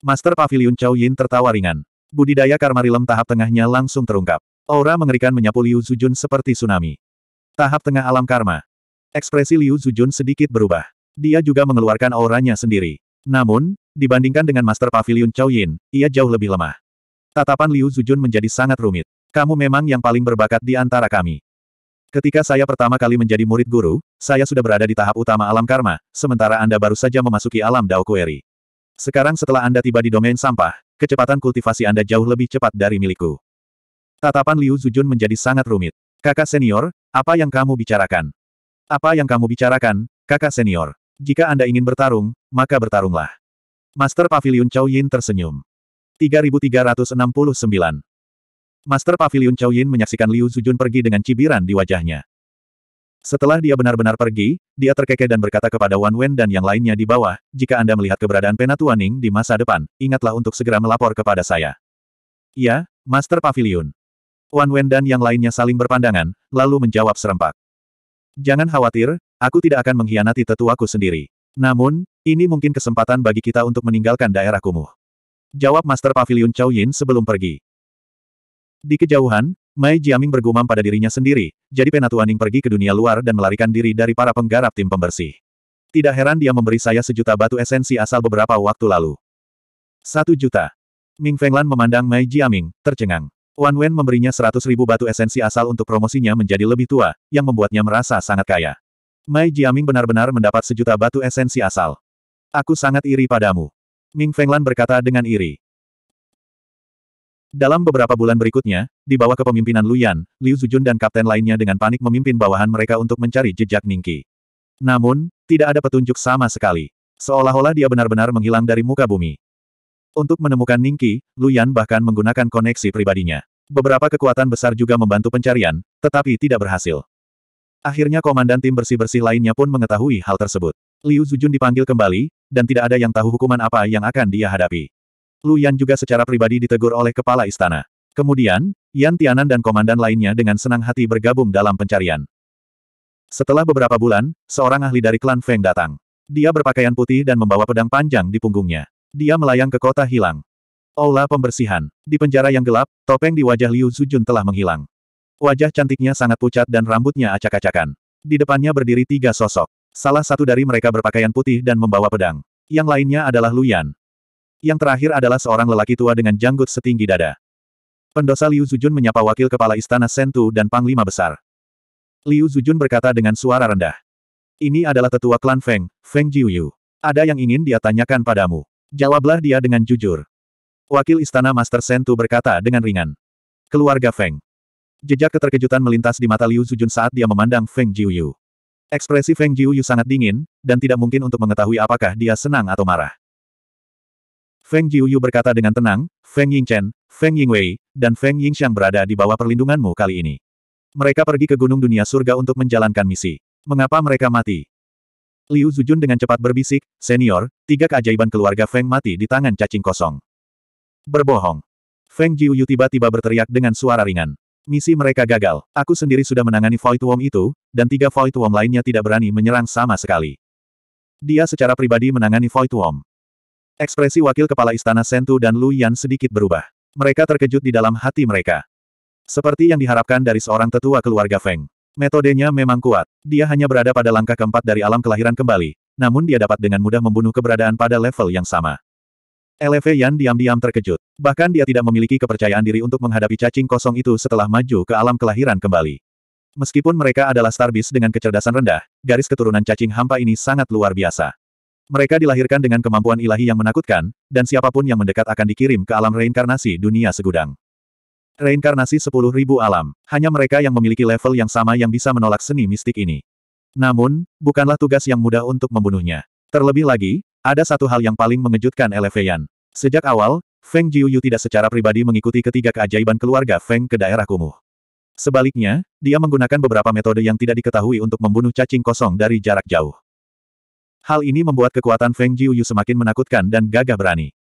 Master Pavilion Chao Yin tertawa ringan. Budidaya karma rilem tahap tengahnya langsung terungkap. Aura mengerikan menyapu Liu Zujun seperti tsunami. Tahap tengah alam karma. Ekspresi Liu Zujun sedikit berubah. Dia juga mengeluarkan auranya sendiri. Namun, dibandingkan dengan Master Pavilion Chao Yin, ia jauh lebih lemah. Tatapan Liu Zujun menjadi sangat rumit. Kamu memang yang paling berbakat di antara kami. Ketika saya pertama kali menjadi murid guru, saya sudah berada di tahap utama alam karma, sementara Anda baru saja memasuki alam Dao Kueri. Sekarang setelah Anda tiba di domain sampah, kecepatan kultivasi Anda jauh lebih cepat dari milikku. Tatapan Liu Zujun menjadi sangat rumit. Kakak senior, apa yang kamu bicarakan? Apa yang kamu bicarakan, kakak senior? Jika Anda ingin bertarung, maka bertarunglah. Master Pavilion Chao Yin tersenyum. 3369. Master Pavilion Chao Yin menyaksikan Liu Zujun pergi dengan cibiran di wajahnya. Setelah dia benar-benar pergi, dia terkekeh dan berkata kepada Wan Wen dan yang lainnya di bawah, jika Anda melihat keberadaan Penatuaning di masa depan, ingatlah untuk segera melapor kepada saya. Ya, Master Pavilion. Wan Wen dan yang lainnya saling berpandangan, lalu menjawab serempak. Jangan khawatir, Aku tidak akan mengkhianati tetuaku sendiri. Namun, ini mungkin kesempatan bagi kita untuk meninggalkan daerah kumuh. Jawab Master Pavilion Chao Yin sebelum pergi. Di kejauhan, Mai Jiaming bergumam pada dirinya sendiri, jadi Penatuaning pergi ke dunia luar dan melarikan diri dari para penggarap tim pembersih. Tidak heran dia memberi saya sejuta batu esensi asal beberapa waktu lalu. Satu juta. Ming Fenglan memandang Mai Jiaming, tercengang. Wan Wen memberinya seratus ribu batu esensi asal untuk promosinya menjadi lebih tua, yang membuatnya merasa sangat kaya. Mai Jiaming benar-benar mendapat sejuta batu esensi asal. Aku sangat iri padamu. Ming Fenglan berkata dengan iri. Dalam beberapa bulan berikutnya, di bawah kepemimpinan Lu Yan, Liu Zujun dan kapten lainnya dengan panik memimpin bawahan mereka untuk mencari jejak Ningqi. Namun, tidak ada petunjuk sama sekali. Seolah-olah dia benar-benar menghilang dari muka bumi. Untuk menemukan Ningqi, Lu Yan bahkan menggunakan koneksi pribadinya. Beberapa kekuatan besar juga membantu pencarian, tetapi tidak berhasil. Akhirnya komandan tim bersih-bersih lainnya pun mengetahui hal tersebut. Liu Zujun dipanggil kembali, dan tidak ada yang tahu hukuman apa yang akan dia hadapi. Lu Yan juga secara pribadi ditegur oleh kepala istana. Kemudian, Yan Tianan dan komandan lainnya dengan senang hati bergabung dalam pencarian. Setelah beberapa bulan, seorang ahli dari klan Feng datang. Dia berpakaian putih dan membawa pedang panjang di punggungnya. Dia melayang ke kota hilang. Aula pembersihan. Di penjara yang gelap, topeng di wajah Liu Zujun telah menghilang. Wajah cantiknya sangat pucat dan rambutnya acak-acakan. Di depannya berdiri tiga sosok. Salah satu dari mereka berpakaian putih dan membawa pedang. Yang lainnya adalah Luyan. Yang terakhir adalah seorang lelaki tua dengan janggut setinggi dada. Pendosa Liu Zujun menyapa wakil kepala istana Sentu dan panglima besar. Liu Zujun berkata dengan suara rendah. Ini adalah tetua klan Feng, Feng Jiuyu. Ada yang ingin dia tanyakan padamu. Jawablah dia dengan jujur. Wakil istana Master Sentu berkata dengan ringan. Keluarga Feng. Jejak keterkejutan melintas di mata Liu Zujun saat dia memandang Feng Jiuyu. Ekspresi Feng Jiuyu sangat dingin, dan tidak mungkin untuk mengetahui apakah dia senang atau marah. Feng Jiuyu berkata dengan tenang, Feng Yingchen, Feng Yingwei, dan Feng Yingxiang berada di bawah perlindunganmu kali ini. Mereka pergi ke Gunung Dunia Surga untuk menjalankan misi. Mengapa mereka mati? Liu Zujun dengan cepat berbisik, senior, tiga keajaiban keluarga Feng mati di tangan cacing kosong. Berbohong. Feng Jiuyu tiba-tiba berteriak dengan suara ringan. Misi mereka gagal. Aku sendiri sudah menangani Void Worm itu, dan tiga Void Worm lainnya tidak berani menyerang sama sekali. Dia secara pribadi menangani Void Worm. Ekspresi wakil kepala istana Sentu dan Lu Yan sedikit berubah. Mereka terkejut di dalam hati mereka. Seperti yang diharapkan dari seorang tetua keluarga Feng. Metodenya memang kuat. Dia hanya berada pada langkah keempat dari alam kelahiran kembali, namun dia dapat dengan mudah membunuh keberadaan pada level yang sama. Eleve Yan diam-diam terkejut. Bahkan dia tidak memiliki kepercayaan diri untuk menghadapi cacing kosong itu setelah maju ke alam kelahiran kembali. Meskipun mereka adalah Starbis dengan kecerdasan rendah, garis keturunan cacing hampa ini sangat luar biasa. Mereka dilahirkan dengan kemampuan ilahi yang menakutkan, dan siapa pun yang mendekat akan dikirim ke alam reinkarnasi dunia segudang. Reinkarnasi sepuluh ribu alam, hanya mereka yang memiliki level yang sama yang bisa menolak seni mistik ini. Namun, bukanlah tugas yang mudah untuk membunuhnya. Terlebih lagi, ada satu hal yang paling mengejutkan Eleveyan. Sejak awal, Feng Jiuyu tidak secara pribadi mengikuti ketiga keajaiban keluarga Feng ke daerah kumuh. Sebaliknya, dia menggunakan beberapa metode yang tidak diketahui untuk membunuh cacing kosong dari jarak jauh. Hal ini membuat kekuatan Feng Jiuyu semakin menakutkan dan gagah berani.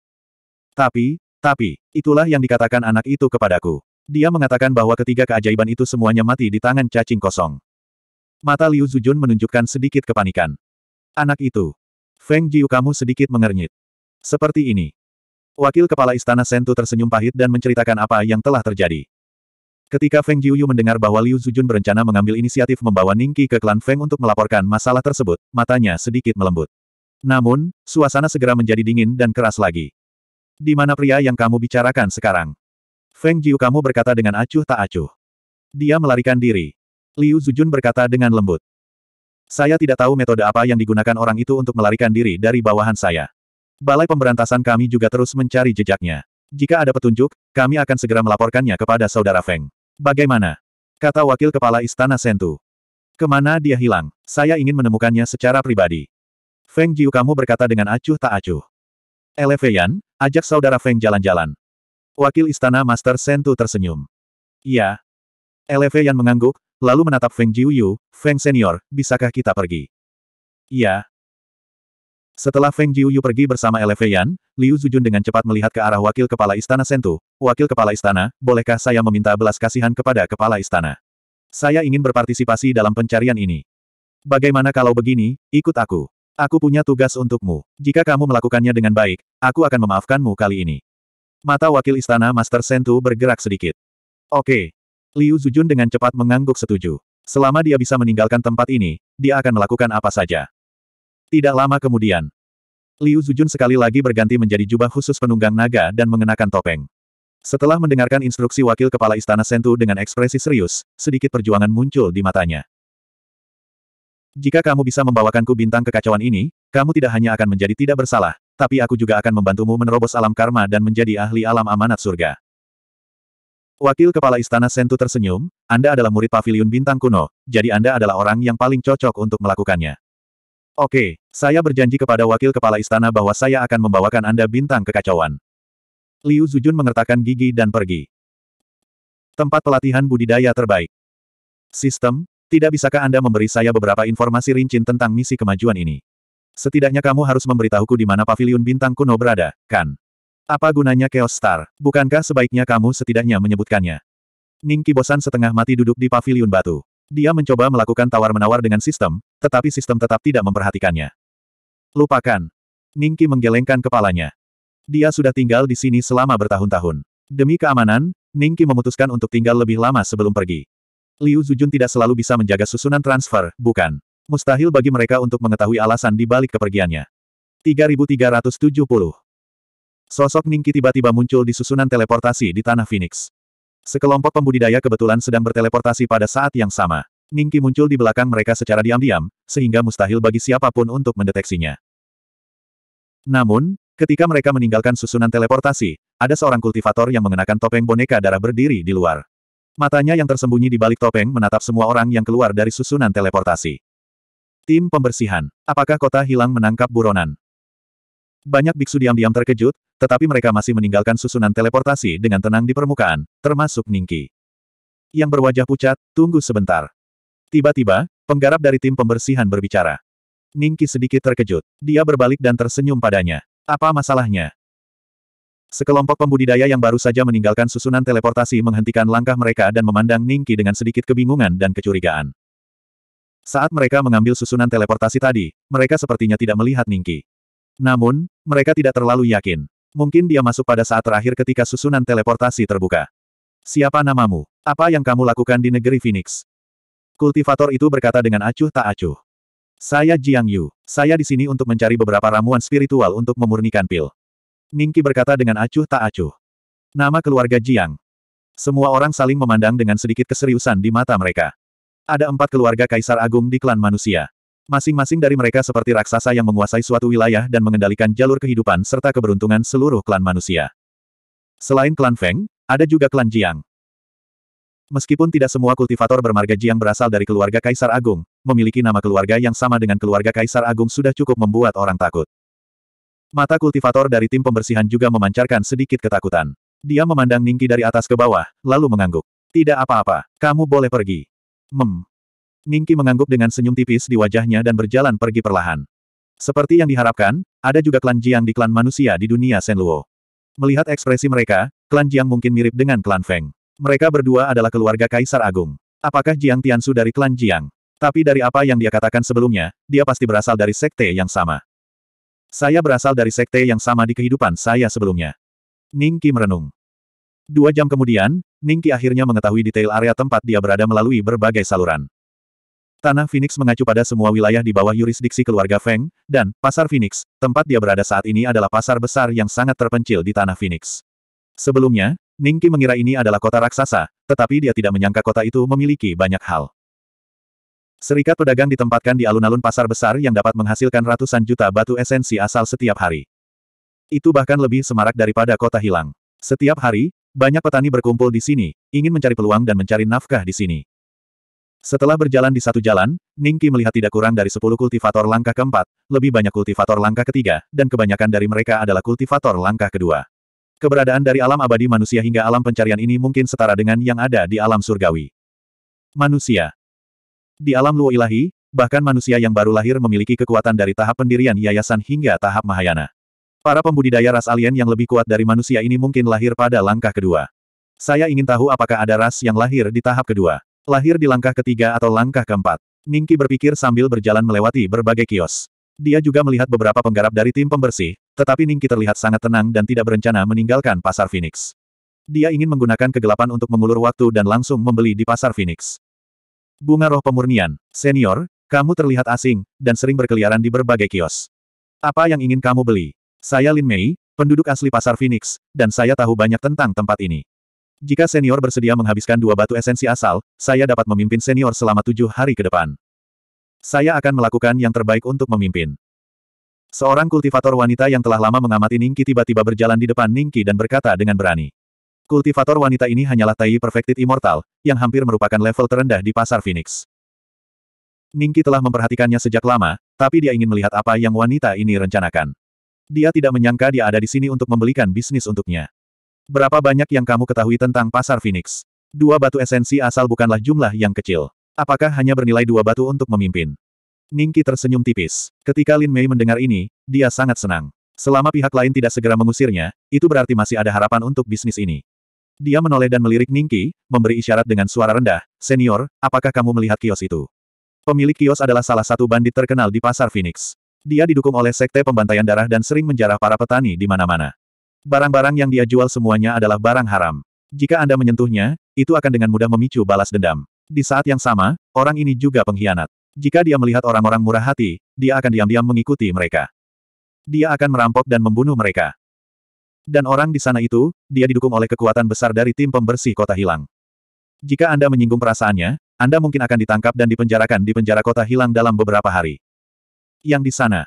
Tapi, tapi, itulah yang dikatakan anak itu kepadaku. Dia mengatakan bahwa ketiga keajaiban itu semuanya mati di tangan cacing kosong. Mata Liu Zujun menunjukkan sedikit kepanikan. Anak itu, Feng Jiu kamu sedikit mengernyit. Seperti ini. Wakil kepala istana Sentu tersenyum pahit dan menceritakan apa yang telah terjadi. Ketika Feng Jiuyu mendengar bahwa Liu Zujun berencana mengambil inisiatif membawa Ningqi ke klan Feng untuk melaporkan masalah tersebut, matanya sedikit melembut. Namun, suasana segera menjadi dingin dan keras lagi. Di mana pria yang kamu bicarakan sekarang? Feng Jiu kamu berkata dengan acuh tak acuh. Dia melarikan diri. Liu Zujun berkata dengan lembut. Saya tidak tahu metode apa yang digunakan orang itu untuk melarikan diri dari bawahan saya. Balai pemberantasan kami juga terus mencari jejaknya. Jika ada petunjuk, kami akan segera melaporkannya kepada saudara Feng. Bagaimana? Kata wakil kepala istana Sentu. Ke mana dia hilang? Saya ingin menemukannya secara pribadi. Feng Jiu kamu berkata dengan acuh tak acuh. Eleveyan, ajak saudara Feng jalan-jalan. Wakil istana Master Sentu tersenyum. Iya. Eleveyan mengangguk, lalu menatap Feng Jiuyu, Feng Senior, bisakah kita pergi? Iya. Setelah Feng Jiuyu pergi bersama Elefeian, Liu Zujun dengan cepat melihat ke arah wakil kepala istana Sentu. Wakil kepala istana, bolehkah saya meminta belas kasihan kepada kepala istana? Saya ingin berpartisipasi dalam pencarian ini. Bagaimana kalau begini, ikut aku. Aku punya tugas untukmu. Jika kamu melakukannya dengan baik, aku akan memaafkanmu kali ini. Mata wakil istana Master Sentu bergerak sedikit. Oke, Liu Zujun dengan cepat mengangguk setuju. Selama dia bisa meninggalkan tempat ini, dia akan melakukan apa saja. Tidak lama kemudian, Liu Zujun sekali lagi berganti menjadi jubah khusus penunggang naga dan mengenakan topeng. Setelah mendengarkan instruksi wakil kepala istana Sentu dengan ekspresi serius, sedikit perjuangan muncul di matanya. Jika kamu bisa membawakanku bintang kekacauan ini, kamu tidak hanya akan menjadi tidak bersalah, tapi aku juga akan membantumu menerobos alam karma dan menjadi ahli alam amanat surga. Wakil Kepala Istana Sentu tersenyum, Anda adalah murid pavilion bintang kuno, jadi Anda adalah orang yang paling cocok untuk melakukannya. Oke, saya berjanji kepada Wakil Kepala Istana bahwa saya akan membawakan Anda bintang kekacauan. Liu Zujun mengertakkan gigi dan pergi. Tempat pelatihan budidaya terbaik. Sistem, tidak bisakah Anda memberi saya beberapa informasi rinci tentang misi kemajuan ini? Setidaknya kamu harus memberitahuku di mana pavilion bintang kuno berada, kan? Apa gunanya Chaos Star? Bukankah sebaiknya kamu setidaknya menyebutkannya? Ningki bosan setengah mati duduk di pavilion batu. Dia mencoba melakukan tawar-menawar dengan sistem, tetapi sistem tetap tidak memperhatikannya. Lupakan. Ningki menggelengkan kepalanya. Dia sudah tinggal di sini selama bertahun-tahun. Demi keamanan, Ningki memutuskan untuk tinggal lebih lama sebelum pergi. Liu Zujun tidak selalu bisa menjaga susunan transfer, bukan? Mustahil bagi mereka untuk mengetahui alasan di balik kepergiannya. 3370 Sosok Ningki tiba-tiba muncul di susunan teleportasi di Tanah Phoenix. Sekelompok pembudidaya kebetulan sedang berteleportasi pada saat yang sama. Ningki muncul di belakang mereka secara diam-diam, sehingga mustahil bagi siapa pun untuk mendeteksinya. Namun, ketika mereka meninggalkan susunan teleportasi, ada seorang kultivator yang mengenakan topeng boneka darah berdiri di luar. Matanya yang tersembunyi di balik topeng menatap semua orang yang keluar dari susunan teleportasi. Tim pembersihan. Apakah kota hilang menangkap buronan? Banyak biksu diam-diam terkejut, tetapi mereka masih meninggalkan susunan teleportasi dengan tenang di permukaan, termasuk Ningki. Yang berwajah pucat, tunggu sebentar. Tiba-tiba, penggarap dari tim pembersihan berbicara. Ningki sedikit terkejut. Dia berbalik dan tersenyum padanya. Apa masalahnya? Sekelompok pembudidaya yang baru saja meninggalkan susunan teleportasi menghentikan langkah mereka dan memandang Ningki dengan sedikit kebingungan dan kecurigaan. Saat mereka mengambil susunan teleportasi tadi, mereka sepertinya tidak melihat Ningki. Namun, mereka tidak terlalu yakin. Mungkin dia masuk pada saat terakhir ketika susunan teleportasi terbuka. Siapa namamu? Apa yang kamu lakukan di negeri Phoenix? Kultivator itu berkata dengan acuh tak acuh. Saya Jiang Yu. Saya di sini untuk mencari beberapa ramuan spiritual untuk memurnikan pil. Ningki berkata dengan acuh tak acuh. Nama keluarga Jiang. Semua orang saling memandang dengan sedikit keseriusan di mata mereka. Ada empat keluarga Kaisar Agung di klan manusia. Masing-masing dari mereka seperti raksasa yang menguasai suatu wilayah dan mengendalikan jalur kehidupan serta keberuntungan seluruh klan manusia. Selain klan Feng, ada juga klan Jiang. Meskipun tidak semua kultivator bermarga Jiang berasal dari keluarga Kaisar Agung, memiliki nama keluarga yang sama dengan keluarga Kaisar Agung sudah cukup membuat orang takut. Mata kultivator dari tim pembersihan juga memancarkan sedikit ketakutan. Dia memandang Ningki dari atas ke bawah, lalu mengangguk. Tidak apa-apa, kamu boleh pergi. Mem. Ningki mengangguk dengan senyum tipis di wajahnya dan berjalan pergi perlahan. Seperti yang diharapkan, ada juga klan Jiang di klan manusia di dunia Senluo. Melihat ekspresi mereka, klan Jiang mungkin mirip dengan klan Feng. Mereka berdua adalah keluarga Kaisar Agung. Apakah Jiang Tiansu dari klan Jiang? Tapi dari apa yang dia katakan sebelumnya, dia pasti berasal dari sekte yang sama. Saya berasal dari sekte yang sama di kehidupan saya sebelumnya. Ningki merenung. Dua jam kemudian, Ningki akhirnya mengetahui detail area tempat dia berada melalui berbagai saluran. Tanah Phoenix mengacu pada semua wilayah di bawah yurisdiksi keluarga Feng, dan Pasar Phoenix, tempat dia berada saat ini adalah pasar besar yang sangat terpencil di Tanah Phoenix. Sebelumnya, Ningki mengira ini adalah kota raksasa, tetapi dia tidak menyangka kota itu memiliki banyak hal. Serikat pedagang ditempatkan di alun-alun pasar besar yang dapat menghasilkan ratusan juta batu esensi asal setiap hari. Itu bahkan lebih semarak daripada kota hilang. Setiap hari, banyak petani berkumpul di sini, ingin mencari peluang dan mencari nafkah di sini. Setelah berjalan di satu jalan, Ningki melihat tidak kurang dari sepuluh kultivator langkah keempat, lebih banyak kultivator langkah ketiga, dan kebanyakan dari mereka adalah kultivator langkah kedua. Keberadaan dari alam abadi manusia hingga alam pencarian ini mungkin setara dengan yang ada di alam surgawi. Manusia. Di alam luo ilahi, bahkan manusia yang baru lahir memiliki kekuatan dari tahap pendirian yayasan hingga tahap Mahayana. Para pembudidaya ras alien yang lebih kuat dari manusia ini mungkin lahir pada langkah kedua. Saya ingin tahu apakah ada ras yang lahir di tahap kedua. Lahir di langkah ketiga atau langkah keempat. Ningki berpikir sambil berjalan melewati berbagai kios. Dia juga melihat beberapa penggarap dari tim pembersih, tetapi Ningki terlihat sangat tenang dan tidak berencana meninggalkan pasar Phoenix. Dia ingin menggunakan kegelapan untuk mengulur waktu dan langsung membeli di pasar Phoenix. Bunga roh pemurnian, senior, kamu terlihat asing, dan sering berkeliaran di berbagai kios. Apa yang ingin kamu beli? Saya Lin Mei, penduduk asli pasar Phoenix, dan saya tahu banyak tentang tempat ini. Jika senior bersedia menghabiskan dua batu esensi asal, saya dapat memimpin senior selama tujuh hari ke depan. Saya akan melakukan yang terbaik untuk memimpin. Seorang kultivator wanita yang telah lama mengamati Ningki tiba-tiba berjalan di depan Ningki dan berkata dengan berani. Kultivator wanita ini hanyalah Tai Perfected Immortal, yang hampir merupakan level terendah di pasar Phoenix. Ningki telah memperhatikannya sejak lama, tapi dia ingin melihat apa yang wanita ini rencanakan. Dia tidak menyangka dia ada di sini untuk membelikan bisnis untuknya. Berapa banyak yang kamu ketahui tentang pasar Phoenix? Dua batu esensi asal bukanlah jumlah yang kecil. Apakah hanya bernilai dua batu untuk memimpin? Ningki tersenyum tipis. Ketika Lin Mei mendengar ini, dia sangat senang. Selama pihak lain tidak segera mengusirnya, itu berarti masih ada harapan untuk bisnis ini. Dia menoleh dan melirik Ningki, memberi isyarat dengan suara rendah, Senior, apakah kamu melihat kios itu? Pemilik kios adalah salah satu bandit terkenal di pasar Phoenix. Dia didukung oleh sekte pembantaian darah dan sering menjarah para petani di mana-mana. Barang-barang yang dia jual semuanya adalah barang haram. Jika Anda menyentuhnya, itu akan dengan mudah memicu balas dendam. Di saat yang sama, orang ini juga pengkhianat. Jika dia melihat orang-orang murah hati, dia akan diam-diam mengikuti mereka. Dia akan merampok dan membunuh mereka. Dan orang di sana itu, dia didukung oleh kekuatan besar dari tim pembersih kota hilang. Jika Anda menyinggung perasaannya, Anda mungkin akan ditangkap dan dipenjarakan di penjara kota hilang dalam beberapa hari. Yang di sana.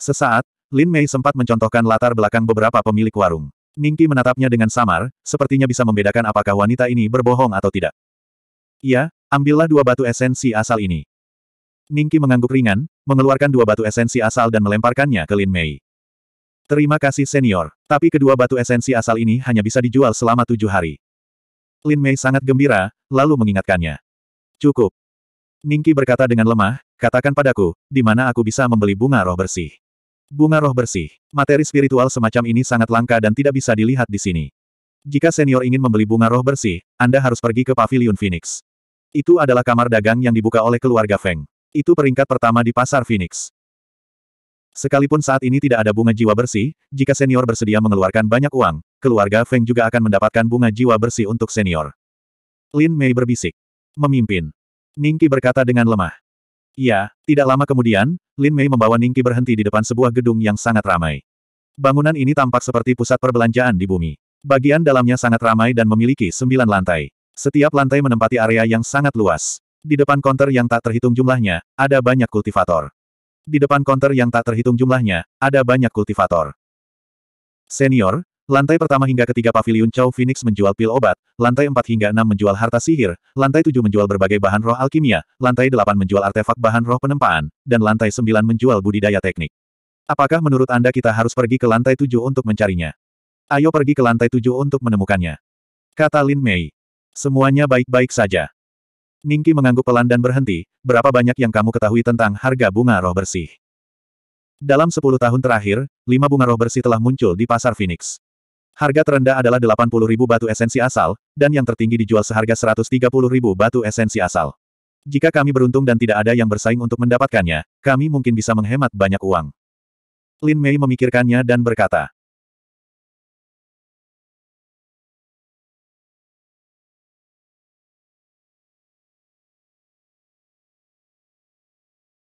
Sesaat, Lin Mei sempat mencontohkan latar belakang beberapa pemilik warung. Ningki menatapnya dengan samar, sepertinya bisa membedakan apakah wanita ini berbohong atau tidak. Iya, ambillah dua batu esensi asal ini. Ningki mengangguk ringan, mengeluarkan dua batu esensi asal dan melemparkannya ke Lin Mei. Terima kasih senior, tapi kedua batu esensi asal ini hanya bisa dijual selama tujuh hari. Lin Mei sangat gembira, lalu mengingatkannya. Cukup. Ningki berkata dengan lemah, katakan padaku, di mana aku bisa membeli bunga roh bersih. Bunga roh bersih. Materi spiritual semacam ini sangat langka dan tidak bisa dilihat di sini. Jika senior ingin membeli bunga roh bersih, Anda harus pergi ke Pavilion Phoenix. Itu adalah kamar dagang yang dibuka oleh keluarga Feng. Itu peringkat pertama di pasar Phoenix. Sekalipun saat ini tidak ada bunga jiwa bersih, jika senior bersedia mengeluarkan banyak uang, keluarga Feng juga akan mendapatkan bunga jiwa bersih untuk senior. Lin Mei berbisik. Memimpin. Ningki berkata dengan lemah. Iya, tidak lama kemudian, Lin Mei membawa Ningki berhenti di depan sebuah gedung yang sangat ramai. Bangunan ini tampak seperti pusat perbelanjaan di bumi. Bagian dalamnya sangat ramai dan memiliki sembilan lantai. Setiap lantai menempati area yang sangat luas. Di depan konter yang tak terhitung jumlahnya, ada banyak kultivator. Di depan konter yang tak terhitung jumlahnya, ada banyak kultivator. Senior, lantai pertama hingga ketiga pavilion Chow Phoenix menjual pil obat, lantai 4 hingga 6 menjual harta sihir, lantai 7 menjual berbagai bahan roh alkimia, lantai 8 menjual artefak bahan roh penempaan, dan lantai 9 menjual budidaya teknik. Apakah menurut Anda kita harus pergi ke lantai 7 untuk mencarinya? Ayo pergi ke lantai 7 untuk menemukannya. Kata Lin Mei. Semuanya baik-baik saja. Ningki mengangguk pelan dan berhenti, berapa banyak yang kamu ketahui tentang harga bunga roh bersih? Dalam 10 tahun terakhir, 5 bunga roh bersih telah muncul di pasar Phoenix. Harga terendah adalah 80 ribu batu esensi asal, dan yang tertinggi dijual seharga 130 ribu batu esensi asal. Jika kami beruntung dan tidak ada yang bersaing untuk mendapatkannya, kami mungkin bisa menghemat banyak uang. Lin Mei memikirkannya dan berkata,